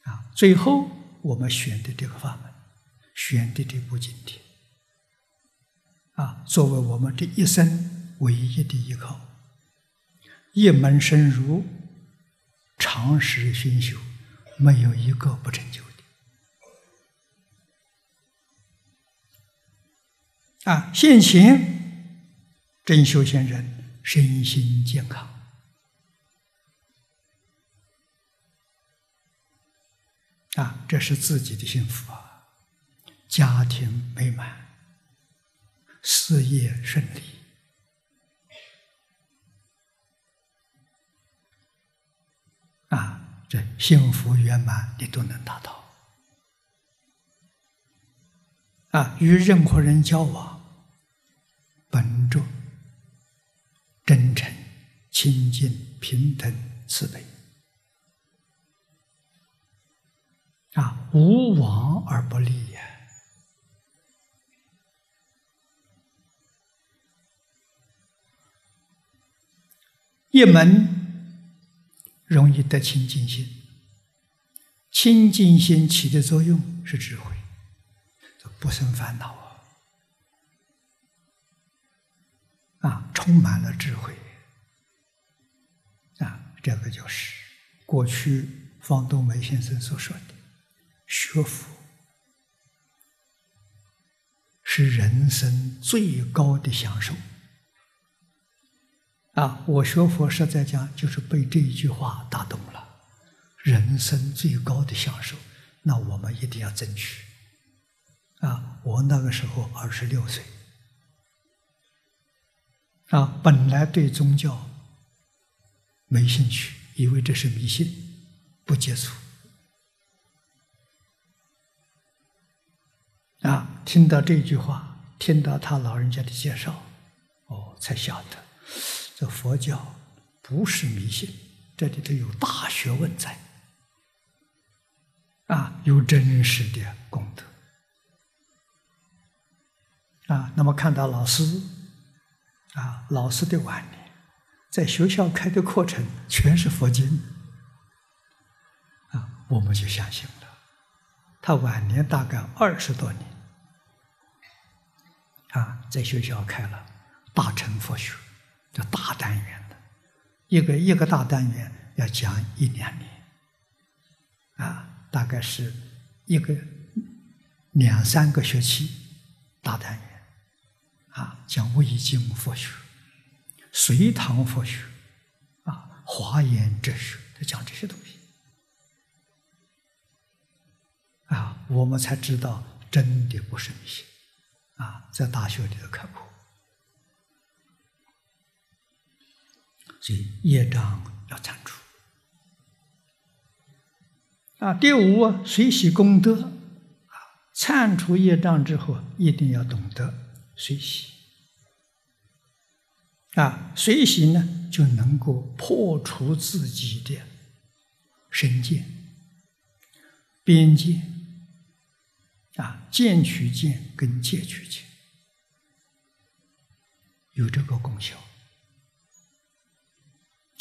啊，最后我们选的这个法门，选的这部经典，啊，作为我们这一生唯一的依靠，一门深入，长时熏修。没有一个不成就的啊！现前真修行人身心健康啊，这是自己的幸福啊！家庭美满，事业顺利啊！这幸福圆满，你都能达到。啊，与任何人交往，本着真诚、亲近、平等、慈悲，啊，无往而不利呀。一门。容易得清净心，清净心起的作用是智慧，不生烦恼啊！啊，充满了智慧啊，这个就是过去方东梅先生所说的学佛是人生最高的享受。啊，我学佛实在讲，就是被这一句话打动了。人生最高的享受，那我们一定要争取。啊，我那个时候二十六岁，啊，本来对宗教没兴趣，以为这是迷信，不接触。啊，听到这句话，听到他老人家的介绍，哦，才晓得。这佛教不是迷信，这里头有大学问在，啊，有真实的功德，啊，那么看到老师，啊，老师的晚年，在学校开的课程全是佛经，啊，我们就相信了，他晚年大概二十多年，啊，在学校开了大乘佛学。叫大单元的，一个一个大单元要讲一两年，啊，大概是一个两三个学期大单元，啊，讲魏经佛学、隋唐佛学，啊，华严哲学，就讲这些东西，啊，我们才知道真的不是迷信，啊，在大学里头看过。所以业障要铲除啊。第五，随喜功德啊，铲除业障之后，一定要懂得随喜啊。随喜呢，就能够破除自己的身见、边界啊，见取见跟戒取见有这个功效。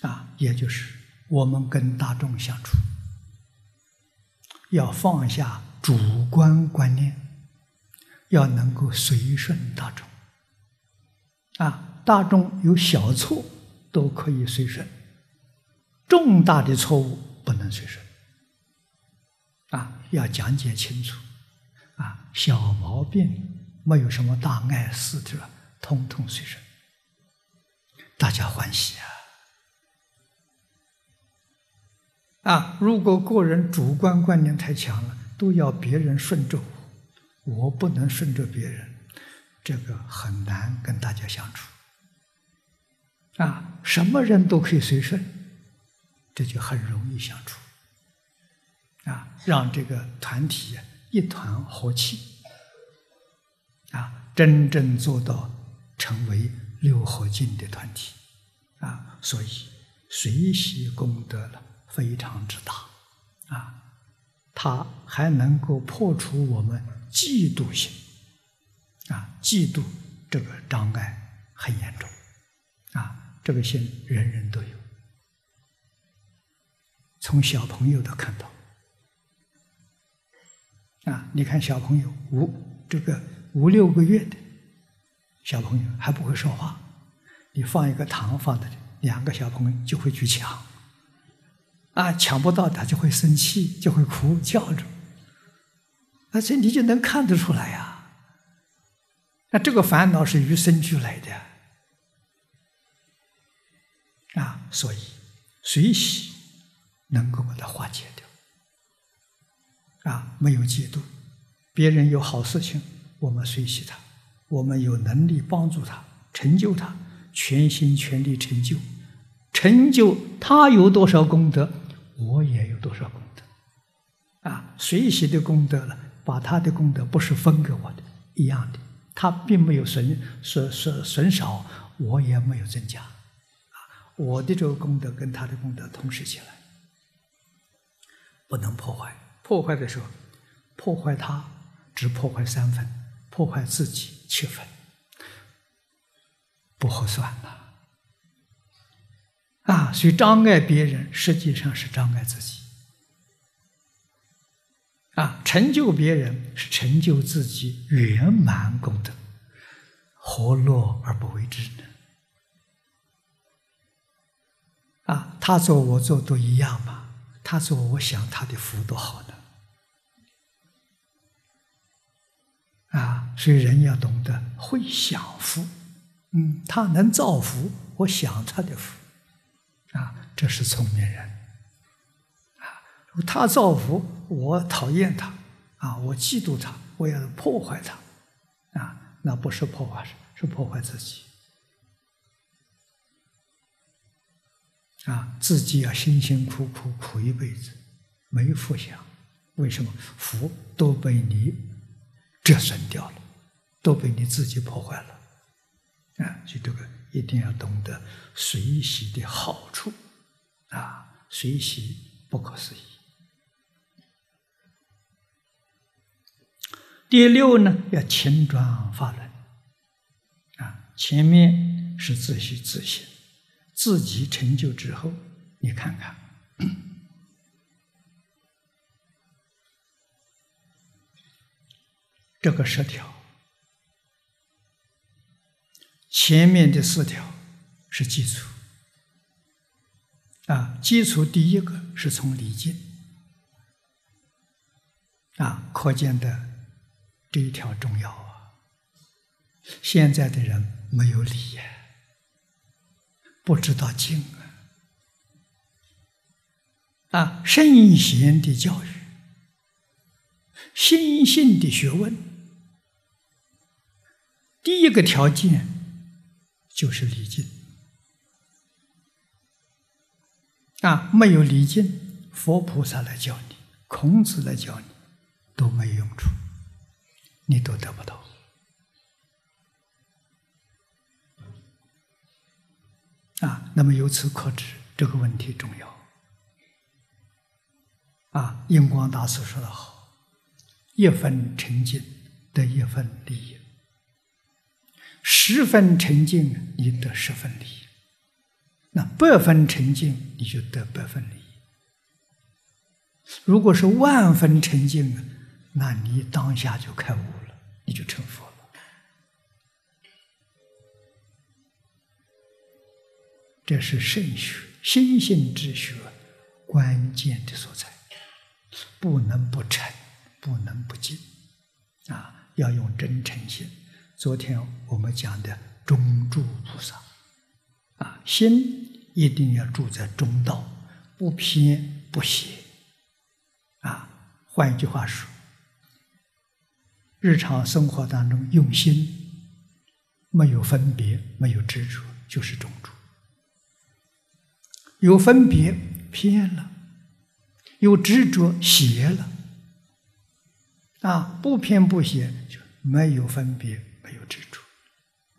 啊，也就是我们跟大众相处，要放下主观观念，要能够随顺大众。啊，大众有小错都可以随顺，重大的错误不能随顺。啊，要讲解清楚。啊，小毛病没有什么大碍事的，通通随顺，大家欢喜啊。啊，如果个人主观观念太强了，都要别人顺着我，我不能顺着别人，这个很难跟大家相处。啊，什么人都可以随顺，这就很容易相处。啊，让这个团体一团和气，啊，真正做到成为六合敬的团体，啊，所以随喜功德了。非常之大，啊，它还能够破除我们嫉妒心，啊，嫉妒这个障碍很严重，啊，这个心人人都有，从小朋友都看到，啊，你看小朋友五这个五六个月的小朋友还不会说话，你放一个糖放在这，两个小朋友就会去抢。啊抢不到他就会生气，就会哭叫着，而且你就能看得出来呀。那这个烦恼是与生俱来的啊，所以随喜能够把它化解掉。啊，没有嫉妒，别人有好事情，我们随喜他，我们有能力帮助他成就他，全心全力成就，成就他有多少功德。我也有多少功德啊？随喜的功德了，把他的功德不是分给我的，一样的，他并没有损损损损少，我也没有增加啊。我的这个功德跟他的功德同时起来，不能破坏。破坏的时候，破坏他只破坏三分，破坏自己七分，不合算呐。啊所以障碍别人，实际上是障碍自己。啊，成就别人是成就自己圆满功德，何乐而不为之呢？啊，他做我做都一样嘛。他做我想他的福多好呢。啊，所以人要懂得会享福。嗯，他能造福，我享他的福。这是聪明人。啊，他造福，我讨厌他。啊，我嫉妒他，我要破坏他。啊，那不是破坏，是破坏自己。啊，自己要辛辛苦苦苦一辈子，没福享，为什么？福都被你折损掉了，都被你自己破坏了。啊，就这个一定要懂得随喜的好处。啊，随喜不可思议。第六呢，要轻装法轮。啊，前面是自习自省。自己成就之后，你看看，这个十条，前面的四条是基础，啊，基础第一个是从礼敬，啊，可见的这一条重要啊。现在的人没有礼呀。不知道敬啊！啊，圣贤的教育，心性的学问，第一个条件就是礼敬啊！没有礼敬，佛菩萨来教你，孔子来教你，都没用处，你都得不到。啊，那么由此可知，这个问题重要。啊，印光大师说的好：“一分沉静得一分利益，十分沉静你得十分利益，那百分沉静你就得百分利益。如果是万分沉静那你当下就开悟了，你就成佛了。”这是圣学、心性之学关键的所在，不能不诚，不能不敬，啊，要用真诚心。昨天我们讲的中住菩萨，啊，心一定要住在中道，不偏不邪，啊，换一句话说，日常生活当中用心，没有分别，没有执着，就是中住。有分别偏了，有执着邪了，啊，不偏不邪就没有分别，没有执着，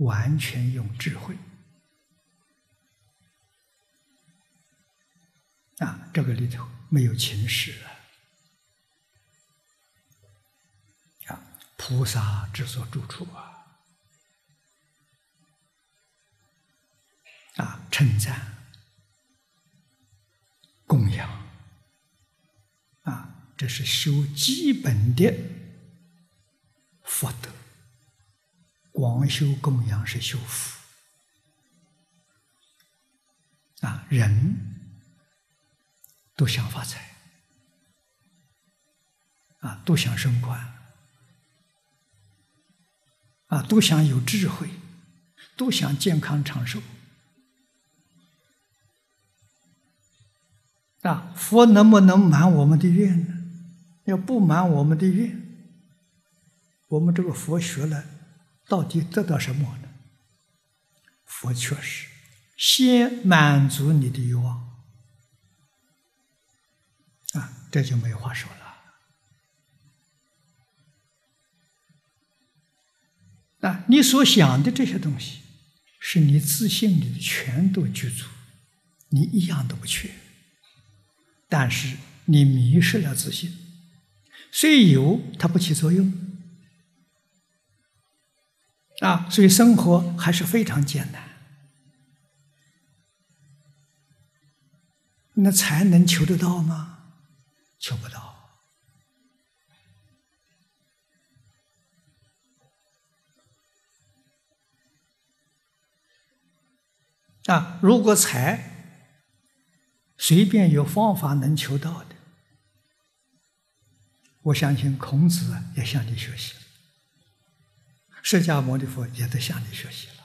完全用智慧，啊，这个里头没有情史啊，啊，菩萨之所住处啊，啊，称赞。供养啊，这是修基本的福德。光修供养是修福啊，人都想发财啊，都想升官啊，都想有智慧，都想健康长寿。啊，佛能不能满我们的愿呢？要不满我们的愿，我们这个佛学了，到底得到什么呢？佛确实先满足你的欲望，这就没话说了。啊，你所想的这些东西，是你自信里的全都具足，你一样都不缺。但是你迷失了自信，虽有它不起作用啊，所以生活还是非常艰难。那才能求得到吗？求不到啊！如果财随便有方法能求到的，我相信孔子也向你学习，释迦牟尼佛也在向你学习了。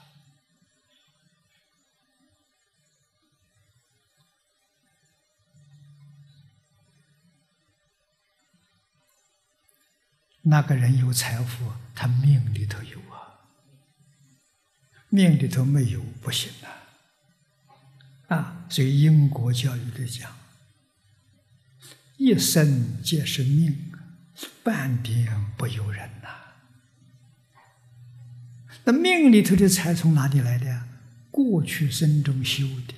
那个人有财富，他命里头有啊，命里头没有不行啊，啊，所以因果教育里讲，一生皆是命，半点不由人呐。那命里头的财从哪里来的呀？过去生中修的，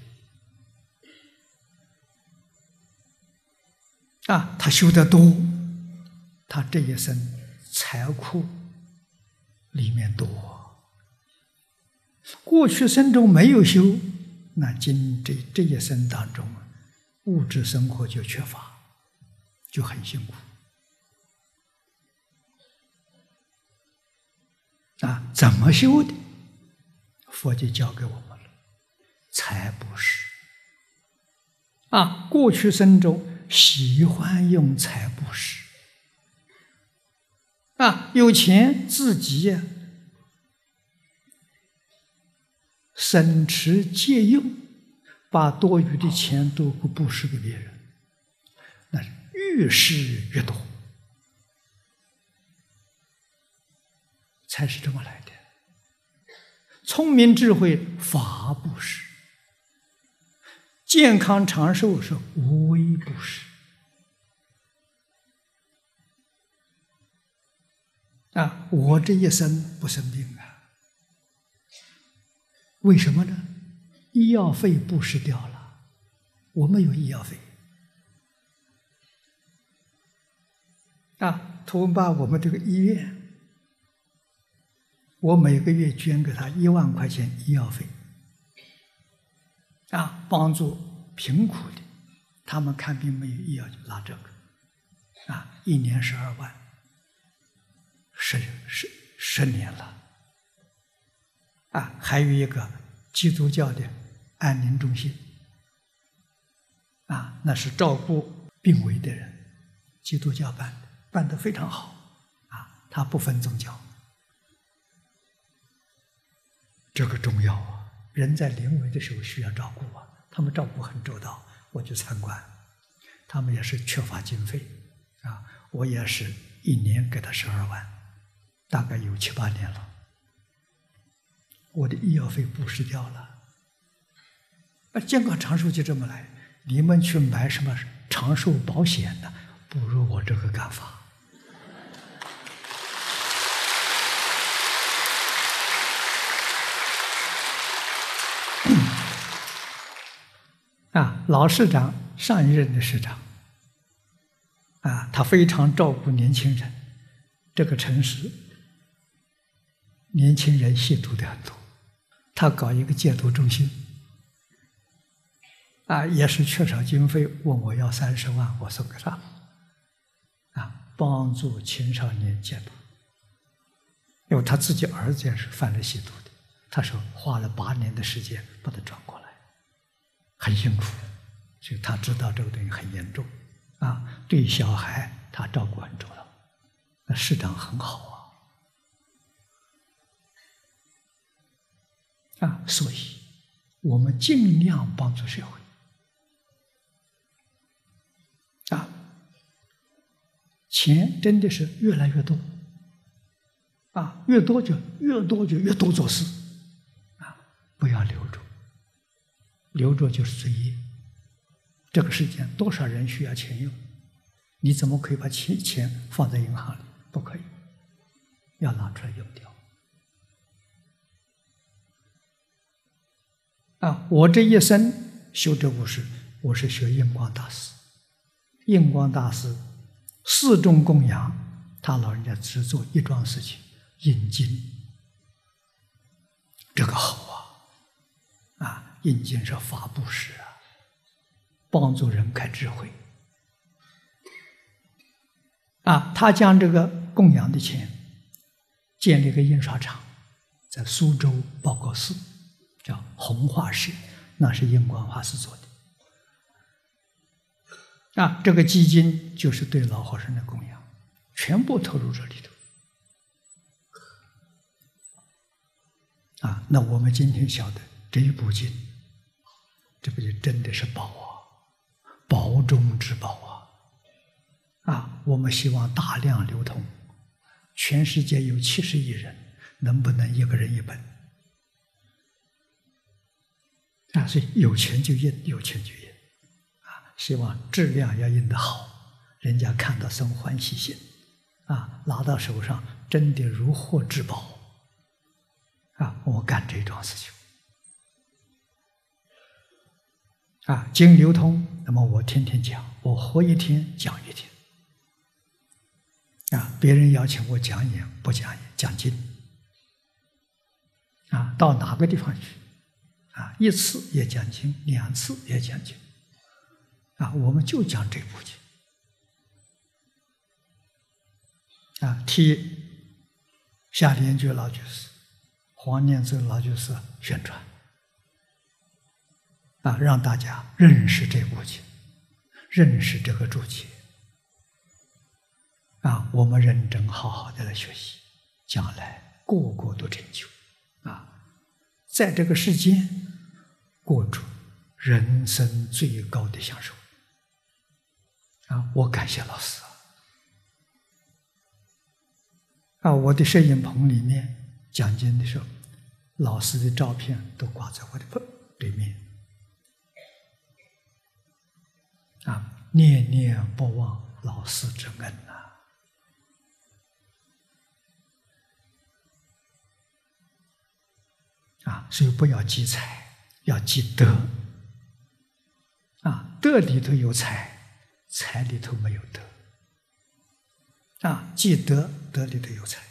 啊，他修得多，他这一生。财库里面多，过去生中没有修，那今这这一生当中，物质生活就缺乏，就很辛苦。啊，怎么修的？佛就教给我们了，财布施。啊，过去生中喜欢用财布施。啊，有钱自己呀，省吃俭用，把多余的钱都布施给别人，那越施越多，才是这么来的。聪明智慧法布施，健康长寿是无微布施。啊，我这一生不生病啊？为什么呢？医药费不是掉了，我没有医药费。啊，图文巴我们这个医院，我每个月捐给他一万块钱医药费，啊，帮助贫苦的，他们看病没有医药就拿这个，啊，一年十二万。十十十年了，啊，还有一个基督教的安宁中心，啊，那是照顾病危的人，基督教办的，办得非常好，啊，他不分宗教，这个重要啊！人在临危的时候需要照顾啊，他们照顾很周到，我去参观，他们也是缺乏经费，啊，我也是一年给他十二万。大概有七八年了，我的医药费不是掉了。那健康长寿就这么来，你们去买什么长寿保险呢？不如我这个干法。*coughs* 啊，老市长上一任的市长，啊，他非常照顾年轻人，这个城市。年轻人吸毒的很多，他搞一个戒毒中心，啊，也是缺少经费，问我要三十万，我送给他，啊，帮助青少年戒毒，因为他自己儿子也是犯了吸毒的，他说花了八年的时间把他转过来，很辛苦，所以他知道这个东西很严重，啊，对小孩他照顾很周到，那市长很好啊。啊，所以，我们尽量帮助社会。啊，钱真的是越来越多，啊，越多就越多就越多做事，啊，不要留着，留着就是罪业。这个世界多少人需要钱用？你怎么可以把钱钱放在银行里？不可以，要拿出来用掉。啊，我这一生修这五事，我是学印光大师。印光大师四众供养，他老人家只做一桩事情：印经。这个好啊！啊，印经是法布施啊，帮助人开智慧。啊，他将这个供养的钱建立个印刷厂，在苏州报告寺。叫弘化石，那是印光法师做的。啊，这个基金就是对老和尚的供养，全部投入这里头。啊，那我们今天晓得这一部经，这不就真的是宝啊，宝中之宝啊！啊，我们希望大量流通，全世界有七十亿人，能不能一个人一本？啊，所以有钱就印，有钱就印，啊，希望质量要印得好，人家看到生欢喜心，啊，拿到手上真的如获至宝。啊，我干这桩事情，啊，经流通，那么我天天讲，我活一天讲一天，啊，别人邀请我讲演不讲演，讲经，啊，到哪个地方去，啊，一次也讲经，两次也讲经，啊，我们就讲这部经，啊，替夏莲觉老居士。黄念祖老居士宣传啊，让大家认识这部经，认识这个主题啊，我们认真好好的来学习，将来个个都成就啊，在这个世间过着人生最高的享受啊！我感谢老师啊，我的摄影棚里面讲经的时候。老师的照片都挂在我的对面，啊，念念不忘老师之恩呐！啊，所以不要积财，要积德。啊，德里头有财，财里头没有德。啊，积德，德里头有财。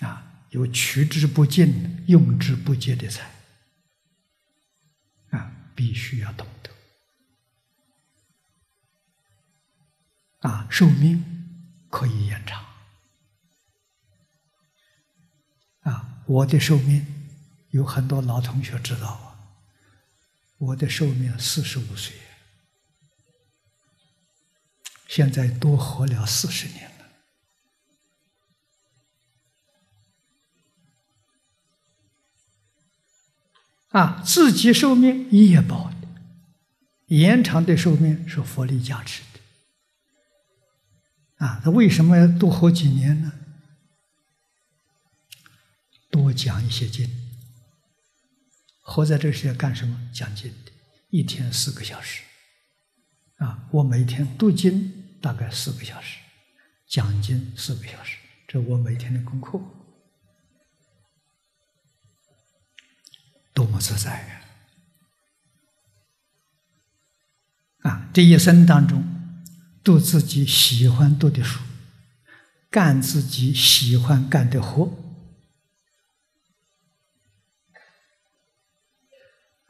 啊。有取之不尽、用之不竭的财啊，必须要懂得啊，寿命可以延长啊。我的寿命有很多老同学知道啊，我的寿命四十五岁，现在多活了四十年了。啊，自己寿命业报的，延长的寿命是佛力加持的。啊，他为什么要多活几年呢？多讲一些经。活在这世界干什么？讲经，一天四个小时。啊，我每天读经大概四个小时，讲经四个小时，这我每天的功课。多么自在呀！啊，这一生当中，读自己喜欢读的书，干自己喜欢干的活。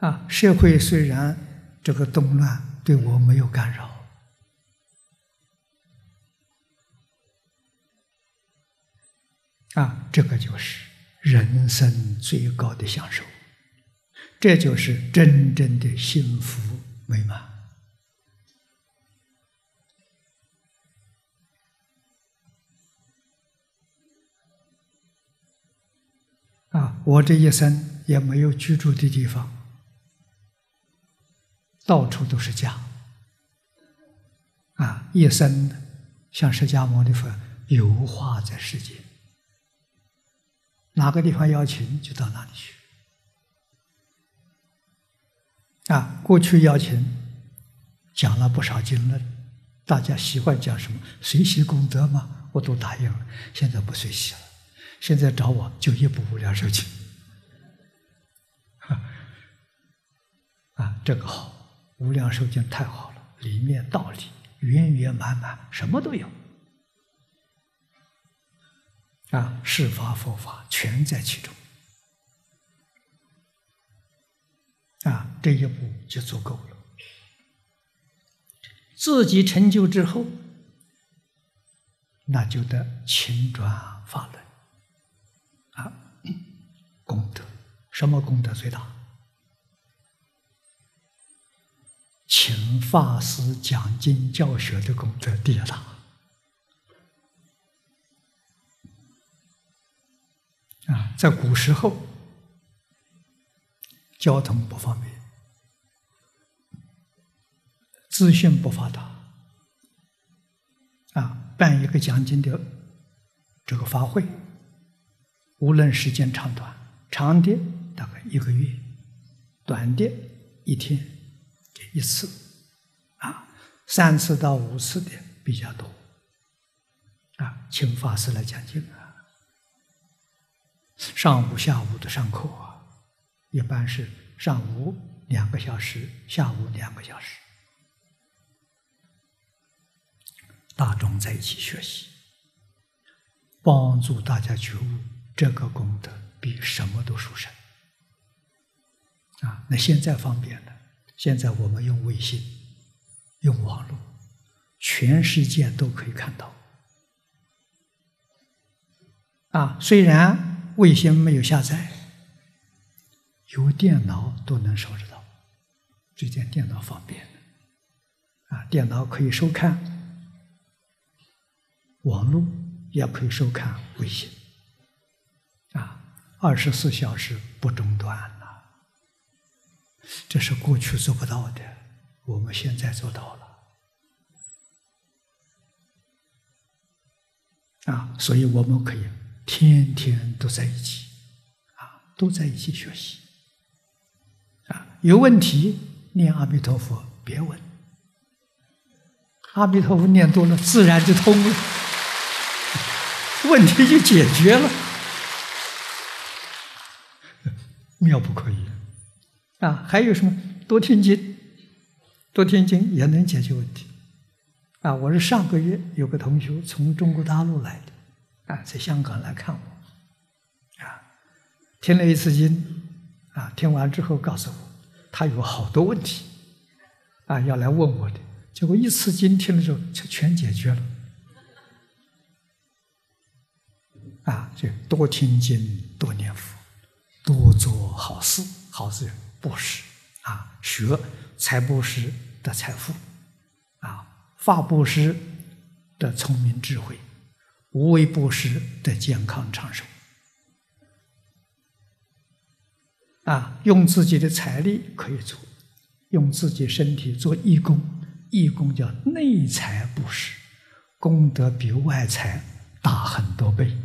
啊，社会虽然这个动乱对我没有干扰，啊，这个就是人生最高的享受。这就是真正的幸福美满啊！我这一生也没有居住的地方，到处都是家啊！一生像释迦牟尼佛游化在世间，哪个地方要请就到哪里去。啊，过去邀请讲了不少经了，大家习惯讲什么随喜功德嘛，我都答应了。现在不随喜了，现在找我就一部无量寿经。啊，这个好，无量寿经太好了，里面道理圆圆满满，什么都有。啊，是法佛法全在其中。啊，这一步就足够了。自己成就之后，那就得勤转法轮。啊，功德，什么功德最大？请法师讲经教学的功德第二大。啊，在古时候，交通不方便，资讯不发达，啊，办一个讲经的这个法会，无论时间长短，长的大概一个月，短的一天，一次，啊，三次到五次的比较多，啊，请法师来讲经啊。上午、下午的上课啊，一般是上午两个小时，下午两个小时，大众在一起学习，帮助大家觉悟，这个功德比什么都殊胜啊！那现在方便了，现在我们用微信、用网络，全世界都可以看到啊！虽然。卫星没有下载，有电脑都能收得到，这件电脑方便啊，电脑可以收看网络，也可以收看微信，啊，二十四小时不中断，这是过去做不到的，我们现在做到了，啊，所以我们可以。天天都在一起，啊，都在一起学习，啊，有问题念阿弥陀佛，别问，阿弥陀佛念多了，自然就通了，问题就解决了，*laughs* 妙不可言，啊，还有什么？多听经，多听经也能解决问题，啊，我是上个月有个同学从中国大陆来的。啊，在香港来看我，啊，听了一次经，啊，听完之后告诉我，他有好多问题，啊，要来问我的，结果一次经听了之后，就全解决了，啊，就多听经，多念佛，多做好事，好事布施，啊，学财布施的财富，啊，法布施的聪明智慧。无为布施的健康长寿，啊，用自己的财力可以做，用自己身体做义工，义工叫内财布施，功德比外财大很多倍，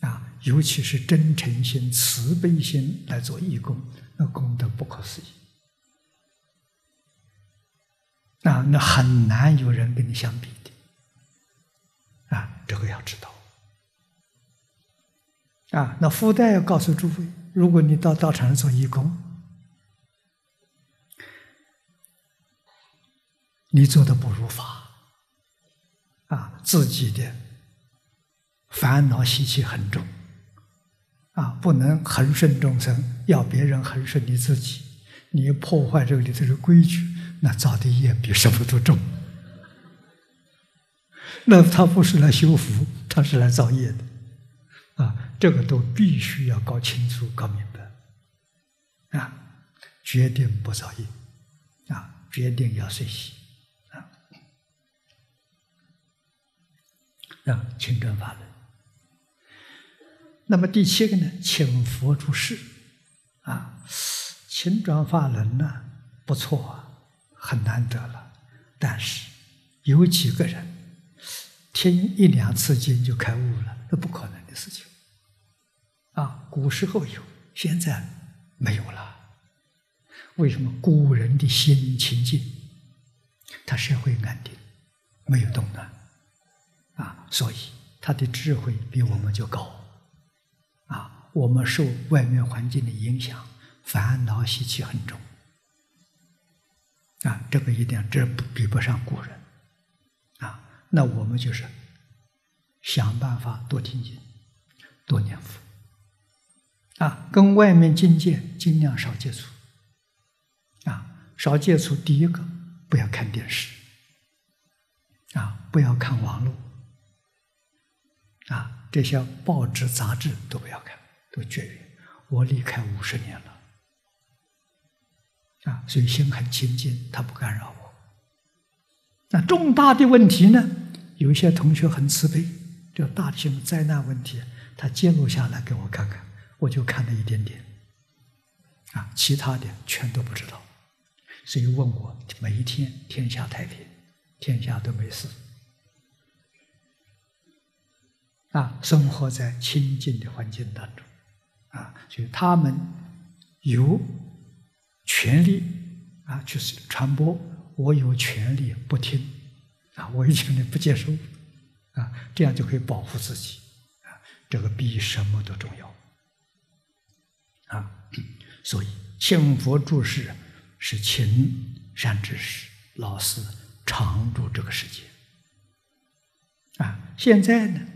啊，尤其是真诚心、慈悲心来做义工，那功德不可思议，啊，那很难有人跟你相比的。啊，这个要知道。啊，那附带要告诉诸位：如果你到道场做义工，你做的不如法，啊，自己的烦恼习气很重，啊，不能恒顺众生，要别人恒顺你自己，你破坏这个里头的规矩，那造的业比什么都重。那他不是来修福，他是来造业的，啊，这个都必须要搞清楚、搞明白，啊，决定不造业，啊，决定要随喜，啊，啊，清真法轮。那么第七个呢，请佛出世，啊，请转法轮呢，不错，很难得了，但是有几个人。听一两次经就开悟了，那不可能的事情。啊，古时候有，现在没有了。为什么？古人的心清净，他社会安定，没有动乱，啊，所以他的智慧比我们就高。我们受外面环境的影响，烦恼习气很重。啊，这个一点，这不比不上古人啊。那我们就是想办法多听经，多念佛，啊，跟外面境界尽量少接触，啊，少接触。第一个，不要看电视，啊，不要看网络，啊，这些报纸、杂志都不要看，都绝缘。我离开五十年了，啊，所以心很清净，他不干扰我。那重大的问题呢？有一些同学很慈悲，这大型灾难问题，他揭露下来给我看看，我就看了一点点，啊，其他的全都不知道。所以问我每一天天下太平，天下都没事，啊，生活在清净的环境当中，啊，所以他们有权利啊去传播，我有权利不听。啊，我有权利不接受，啊，这样就可以保护自己，啊，这个比什么都重要，啊，所以信佛注释是勤善知识老师常住这个世界，啊，现在呢，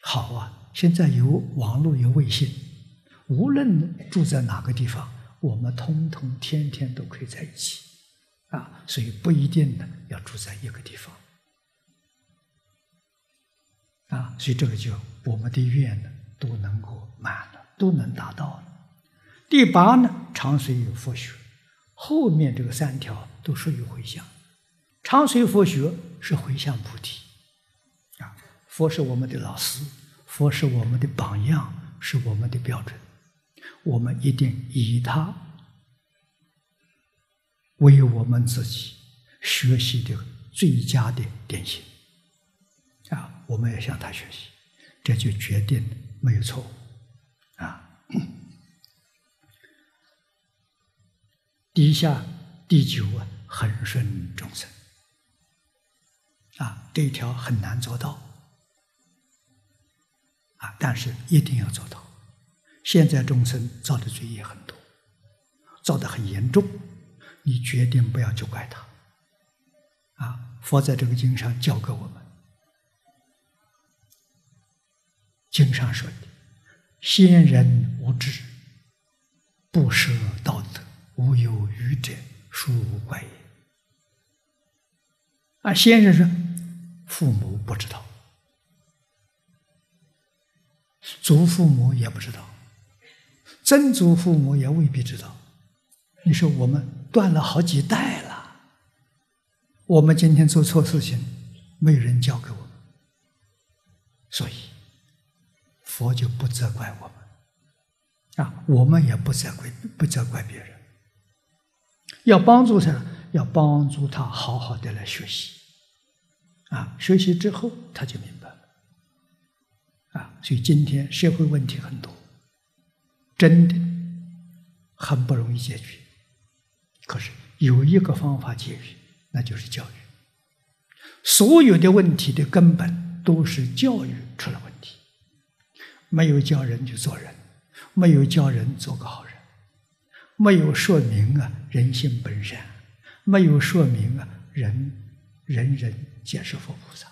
好啊，现在有网络有微信，无论住在哪个地方，我们通通天天都可以在一起，啊，所以不一定呢要住在一个地方。啊，所以这个就我们的愿呢都能够满了，都能达到了。第八呢，长随有佛学，后面这个三条都属于回向。长随佛学是回向菩提，啊，佛是我们的老师，佛是我们的榜样，是我们的标准，我们一定以他为我们自己学习的最佳的典型。啊，我们要向他学习，这就决定没有错误啊。第下第九啊，恒顺众生啊，这一条很难做到啊，但是一定要做到。现在众生造的罪业很多，造的很严重，你决定不要去怪他啊。佛在这个经上教给我们。经上说的：“先人无知，不舍道德，无有愚者，殊无怪也。”啊，先人说，父母不知道，祖父母也不知道，曾祖父母也未必知道。你说我们断了好几代了，我们今天做错事情，没人教给我们，所以。佛就不责怪我们，啊，我们也不责怪不责怪别人，要帮助他，要帮助他好好的来学习，啊，学习之后他就明白了，啊，所以今天社会问题很多，真的很不容易解决，可是有一个方法解决，那就是教育，所有的问题的根本都是教育出了问题。没有教人去做人，没有教人做个好人，没有说明啊人性本善，没有说明啊人人人皆是佛菩萨，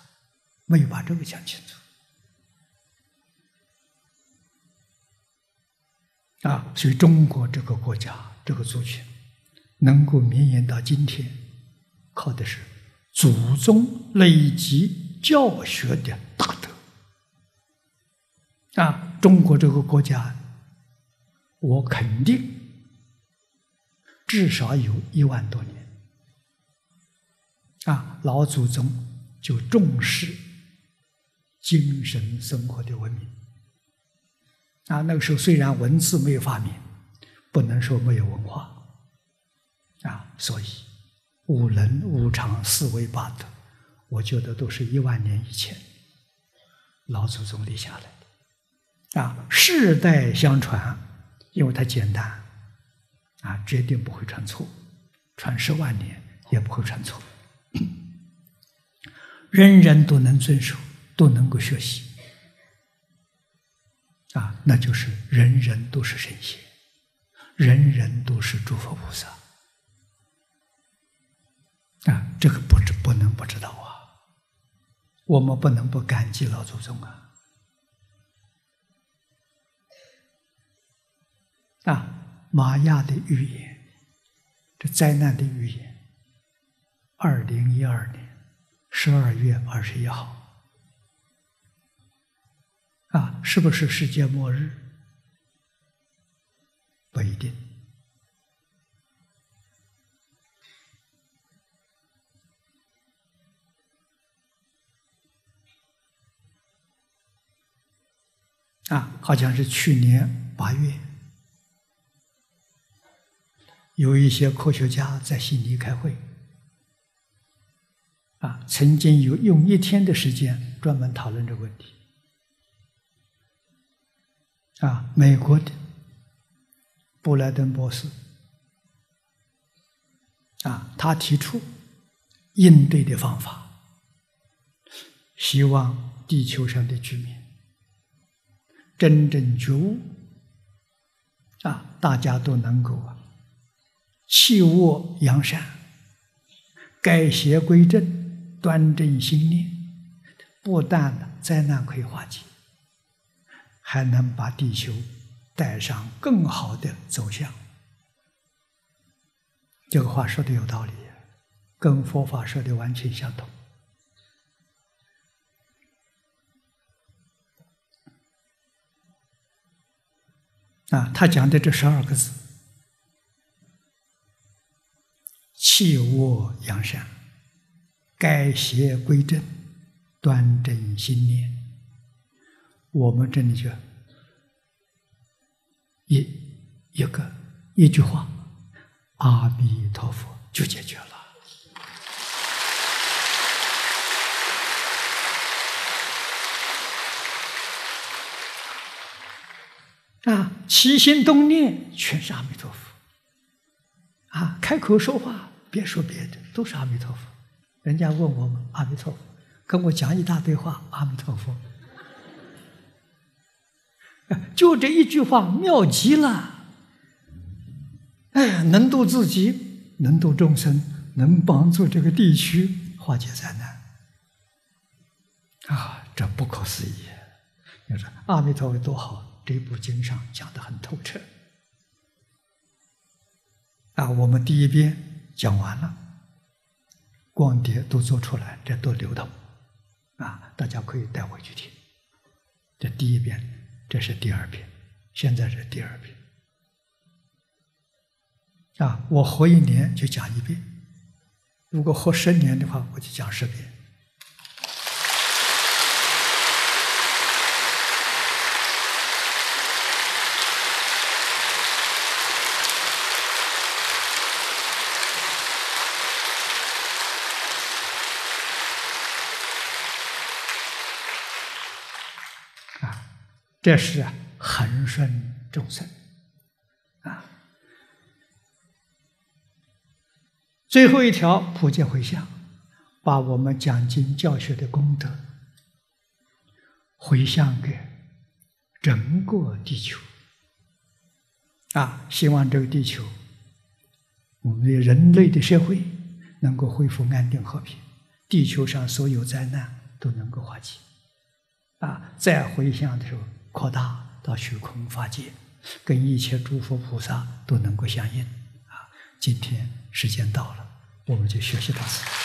没有把这个讲清楚。啊！所以中国这个国家这个族群能够绵延到今天，靠的是祖宗累积教学的大德。啊，中国这个国家，我肯定至少有一万多年。啊，老祖宗就重视精神生活的文明。啊，那个时候虽然文字没有发明，不能说没有文化。啊，所以五伦五常四维八德，我觉得都是一万年以前老祖宗立下来的。啊，世代相传，因为它简单，啊，绝对不会传错，传十万年也不会传错，*coughs* 人人都能遵守，都能够学习，啊，那就是人人都是神仙，人人都是诸佛菩萨，啊，这个不知不能不知道啊，我们不能不感激老祖宗啊。啊，玛雅的预言，这灾难的预言。二零一二年十二月二十一号，啊是不是世界末日？不一定。啊好像是去年八月有一些科学家在悉尼开会啊曾经有用一天的时间专门讨论这个问题。啊，美国的布莱登博士，啊，他提出应对的方法，希望地球上的居民真正觉悟，啊，大家都能够啊，弃恶扬善，改邪归正，端正心念，不但灾难可以化解。还能把地球带上更好的走向。这个话说的有道理，跟佛法说的完全相同。啊，他讲的这十二个字：弃恶扬善，改邪归正，端正心念。我们这里就一一个一句话，阿弥陀佛就解决了。啊，起心动念全是阿弥陀佛。啊，开口说话别说别的，都是阿弥陀佛。人家问我们阿弥陀佛，跟我讲一大堆话，阿弥陀佛。*laughs* 就这一句话妙极了，哎，能度自己，能度众生，能帮助这个地区化解灾难，啊，这不可思议！你说阿弥陀佛多好，这部经上讲的很透彻。啊，我们第一遍讲完了，光碟都做出来，这都流通，啊，大家可以带回去听。这第一遍。这是第二遍，现在是第二遍。啊，我活一年就讲一遍，如果活十年的话，我就讲十遍。这是啊，恒顺众生啊。最后一条普界回向，把我们讲经教学的功德回向给整个地球啊！希望这个地球，我们的人类的社会能够恢复安定和平，地球上所有灾难都能够化解啊！再回向的时候。扩大到虚空法界，跟一切诸佛菩萨都能够相应啊！今天时间到了，我们就学习到此。